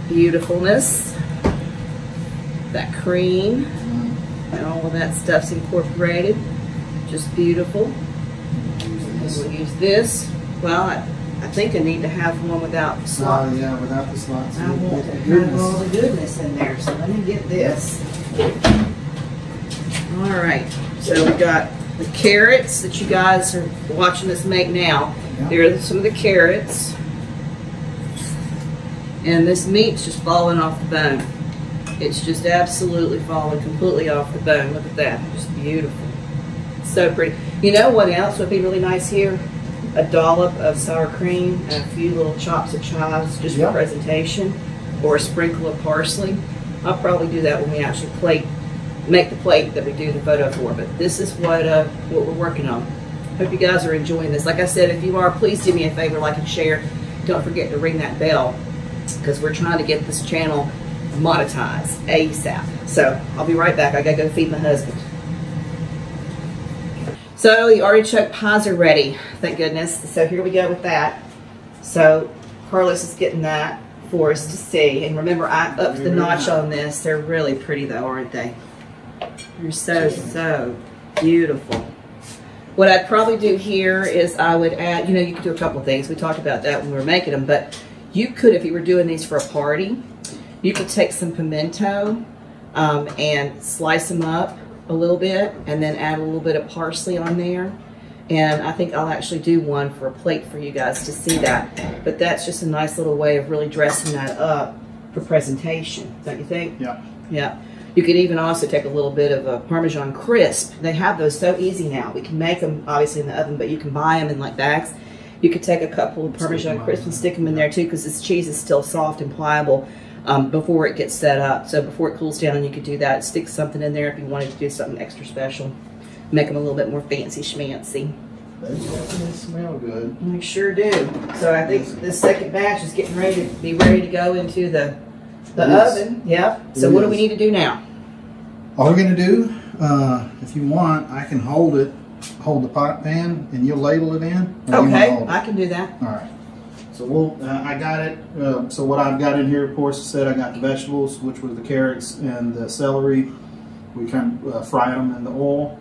[SPEAKER 1] Beautifulness. That cream and all of that stuff's incorporated. Just beautiful. And we'll use this. Well, I, I think I need to have one without the slot.
[SPEAKER 2] Oh, yeah, without the slots.
[SPEAKER 1] I want to have all the goodness in there, so let me get this. All right, so we got the carrots that you guys are watching us make now.
[SPEAKER 2] Yeah.
[SPEAKER 1] There are some of the carrots. And this meat's just falling off the bone. It's just absolutely falling completely off the bone. Look at that. Just beautiful. So pretty. You know what else would be really nice here? A dollop of sour cream and a few little chops of chives just
[SPEAKER 2] Yeah.
[SPEAKER 1] for presentation. Or a sprinkle of parsley. I'll probably do that when we actually plate, make the plate that we do the photo for. But this is what uh, what we're working on. Hope you guys are enjoying this. Like I said, if you are, please do me a favor, like and share. Don't forget to ring that bell because we're trying to get this channel monetized ASAP. So I'll be right back. I gotta go feed my husband. So the artichoke pies are ready, thank goodness. So here we go with that. So Carlos is getting that for us to see. And remember, I upped the notch on this. They're really pretty though, aren't they? They're so, so beautiful. What I'd probably do here is I would add, you know, you could do a couple of things. We talked about that when we were making them, but you could, if you were doing these for a party, you could take some pimento um, and slice them up a little bit and then add a little bit of parsley on there. And I think I'll actually do one for a plate for you guys to see that. But that's just a nice little way of really dressing that up for presentation, don't you think?
[SPEAKER 2] Yeah.
[SPEAKER 1] Yeah. You could even also take a little bit of a Parmesan crisp. They have those so easy now. We can make them obviously in the oven, but you can buy them in like bags. You could take a couple of Parmesan
[SPEAKER 2] them
[SPEAKER 1] crisp and stick them in there too because this cheese is still soft and pliable um, before it gets set up. So before it cools down, you could do that. Stick something in there if you wanted to do something extra special. Make them a little bit more fancy schmancy.
[SPEAKER 2] They definitely smell good.
[SPEAKER 1] They sure do. So I think this second batch is getting ready to be ready to go into the the oven. Yep. So what do we need to do now?
[SPEAKER 2] All we're gonna do, uh, if you want, I can hold it, hold the pot pan, and you'll ladle it in. or you wanna
[SPEAKER 1] Okay? I can do that.
[SPEAKER 2] All right. So we'll. Uh, I got it. Uh, so what I've got in here, of course, I said I got the vegetables, which was the carrots and the celery. We kind of uh, fried them in the oil.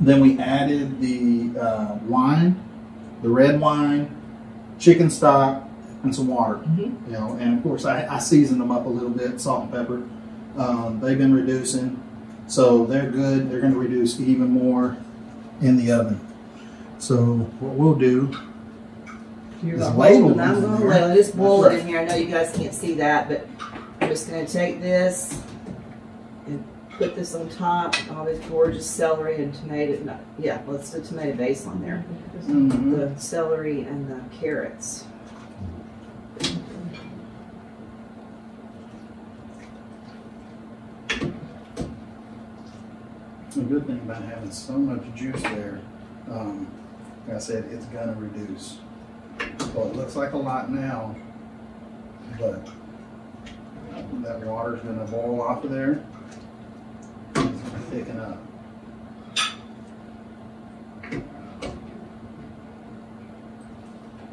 [SPEAKER 2] Then we added the uh, wine, the red wine, chicken stock, and some water.
[SPEAKER 1] Mhm.
[SPEAKER 2] You know, and of course I, I seasoned them up a little bit, salt and pepper. Um, they've been reducing, so they're good. They're going to reduce even more in the oven. So what we'll do
[SPEAKER 1] You're
[SPEAKER 2] It's
[SPEAKER 1] gonna
[SPEAKER 2] ladled
[SPEAKER 1] hold it. I'm
[SPEAKER 2] in
[SPEAKER 1] gonna
[SPEAKER 2] there.
[SPEAKER 1] let just boil it in here. I know you guys can't see that, but I'm just gonna take this and put this on top. All this gorgeous celery and tomato. No, yeah, let's do tomato base on there.
[SPEAKER 2] Mhm.
[SPEAKER 1] The celery and the carrots.
[SPEAKER 2] The good thing about having so much juice there, um, like I said, it's gonna reduce. Well, it looks like a lot now, but that water's gonna boil off of there. It's gonna thicken up.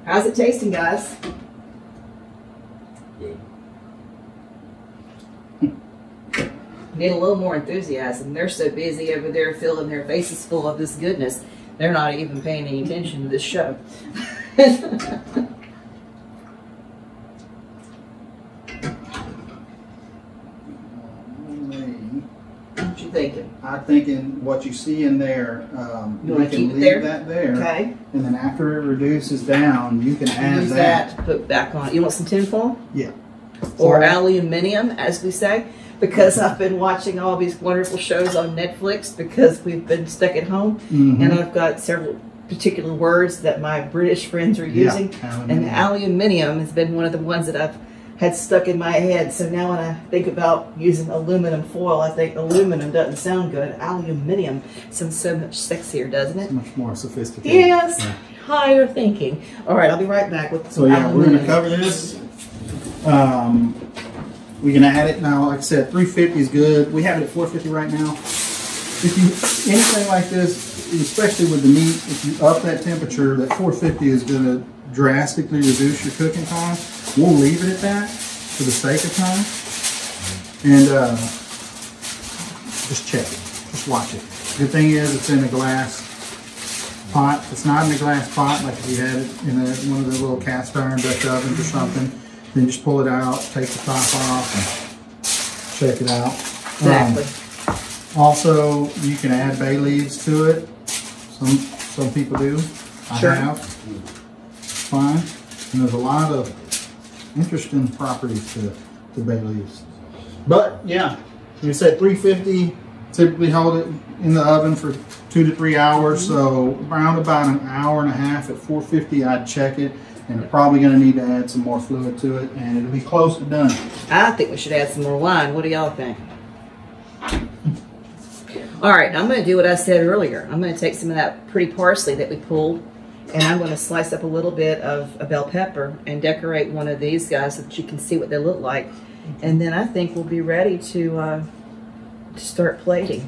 [SPEAKER 1] How's it tasting, guys? A little more enthusiasm. They're so busy over there filling their faces full of this goodness. They're not even paying any attention to this show. what you thinking?
[SPEAKER 2] I'm thinking what you see in there, um,
[SPEAKER 1] You
[SPEAKER 2] we can leave
[SPEAKER 1] there?
[SPEAKER 2] that there,
[SPEAKER 1] Okay.
[SPEAKER 2] and then after it reduces down, you can add
[SPEAKER 1] Use
[SPEAKER 2] that.
[SPEAKER 1] that to put back on. You want some tinfoil?
[SPEAKER 2] Yeah.
[SPEAKER 1] Or
[SPEAKER 2] Foil.
[SPEAKER 1] aluminium, as we say, because I've been watching all these wonderful shows on Netflix because we've been stuck at home,
[SPEAKER 2] Mhm.
[SPEAKER 1] and I've got several particular words that my British friends are
[SPEAKER 2] Yeah,
[SPEAKER 1] using. And
[SPEAKER 2] aluminium.
[SPEAKER 1] aluminium has been one of the ones that I've had stuck in my head. So now when I think about using aluminum foil, I think aluminum doesn't sound good. Aluminium sounds so much sexier, doesn't it?
[SPEAKER 2] It's much more sophisticated.
[SPEAKER 1] Yes,
[SPEAKER 2] Yeah.
[SPEAKER 1] higher thinking. All right, I'll be right back with
[SPEAKER 2] So yeah, we're gonna cover this. Um, we can add it now. Like I said, 350 is good. We have it at 450 right now. If you anything like this, especially with the meat, if you up that temperature, that 450 is gonna drastically reduce your cooking time. We'll leave it at that for the sake of time, and uh, just check it. Just watch it. Good thing is it's in a glass pot. It's not in a glass pot, like if you had it in a, one of the little cast iron Dutch ovens or something, then just pull it out, take the top off, and check it out. Um,
[SPEAKER 1] Exactly.
[SPEAKER 2] also, you can add bay leaves to it some some people do. I
[SPEAKER 1] Sure.
[SPEAKER 2] have. Fine. And there's a lot of interesting properties to, to bay leaves. But yeah, you said 350. Typically hold it in the oven for two to three hours. So around about an hour and a half at 450, I'd check it. And you're probably going to need to add some more fluid to it, and it'll be close to done.
[SPEAKER 1] I think we should add some more wine. What do y'all think? All right, I'm going to do what I said earlier. I'm going to take some of that pretty parsley that we pulled, and I'm going to slice up a little bit of a bell pepper and decorate one of these guys so that you can see what they look like. And then I think we'll be ready to, uh, to start plating.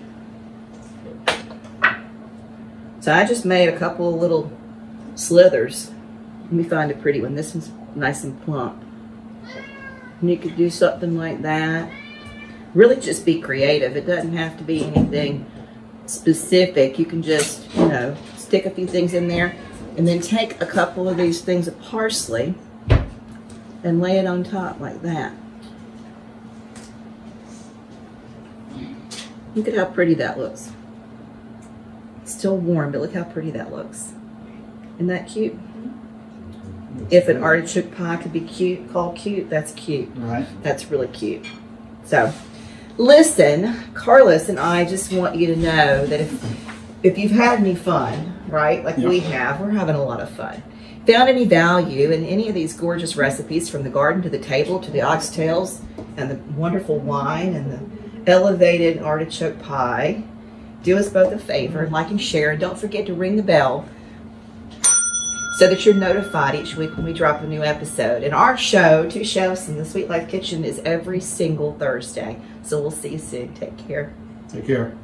[SPEAKER 1] So I just made a couple of little slithers. Let me find a pretty one. This one's nice and plump. And you could do something like that. Really just be creative. It doesn't have to be anything specific. You can just, you know, stick a few things in there and then take a couple of these things of parsley and lay it on top like that. Look at how pretty that looks. Still warm, but look how pretty that looks. Isn't that cute? If an artichoke pie could be cute, called cute, that's cute.
[SPEAKER 2] Right.
[SPEAKER 1] That's really cute. So, listen, Carlos and I just want you to know that if if you've had any fun, right, like we have, we're having a lot of fun. Found any value in any of these gorgeous recipes from the garden to the table to the oxtails and the wonderful wine and the elevated artichoke pie, do us both a favor, and like and share, and don't forget to ring the bell so that you're notified each week when we drop a new episode. And our show, Two Chefs in the Sweet Life Kitchen, is every single Thursday. So we'll see you soon. Take care.
[SPEAKER 2] Take care.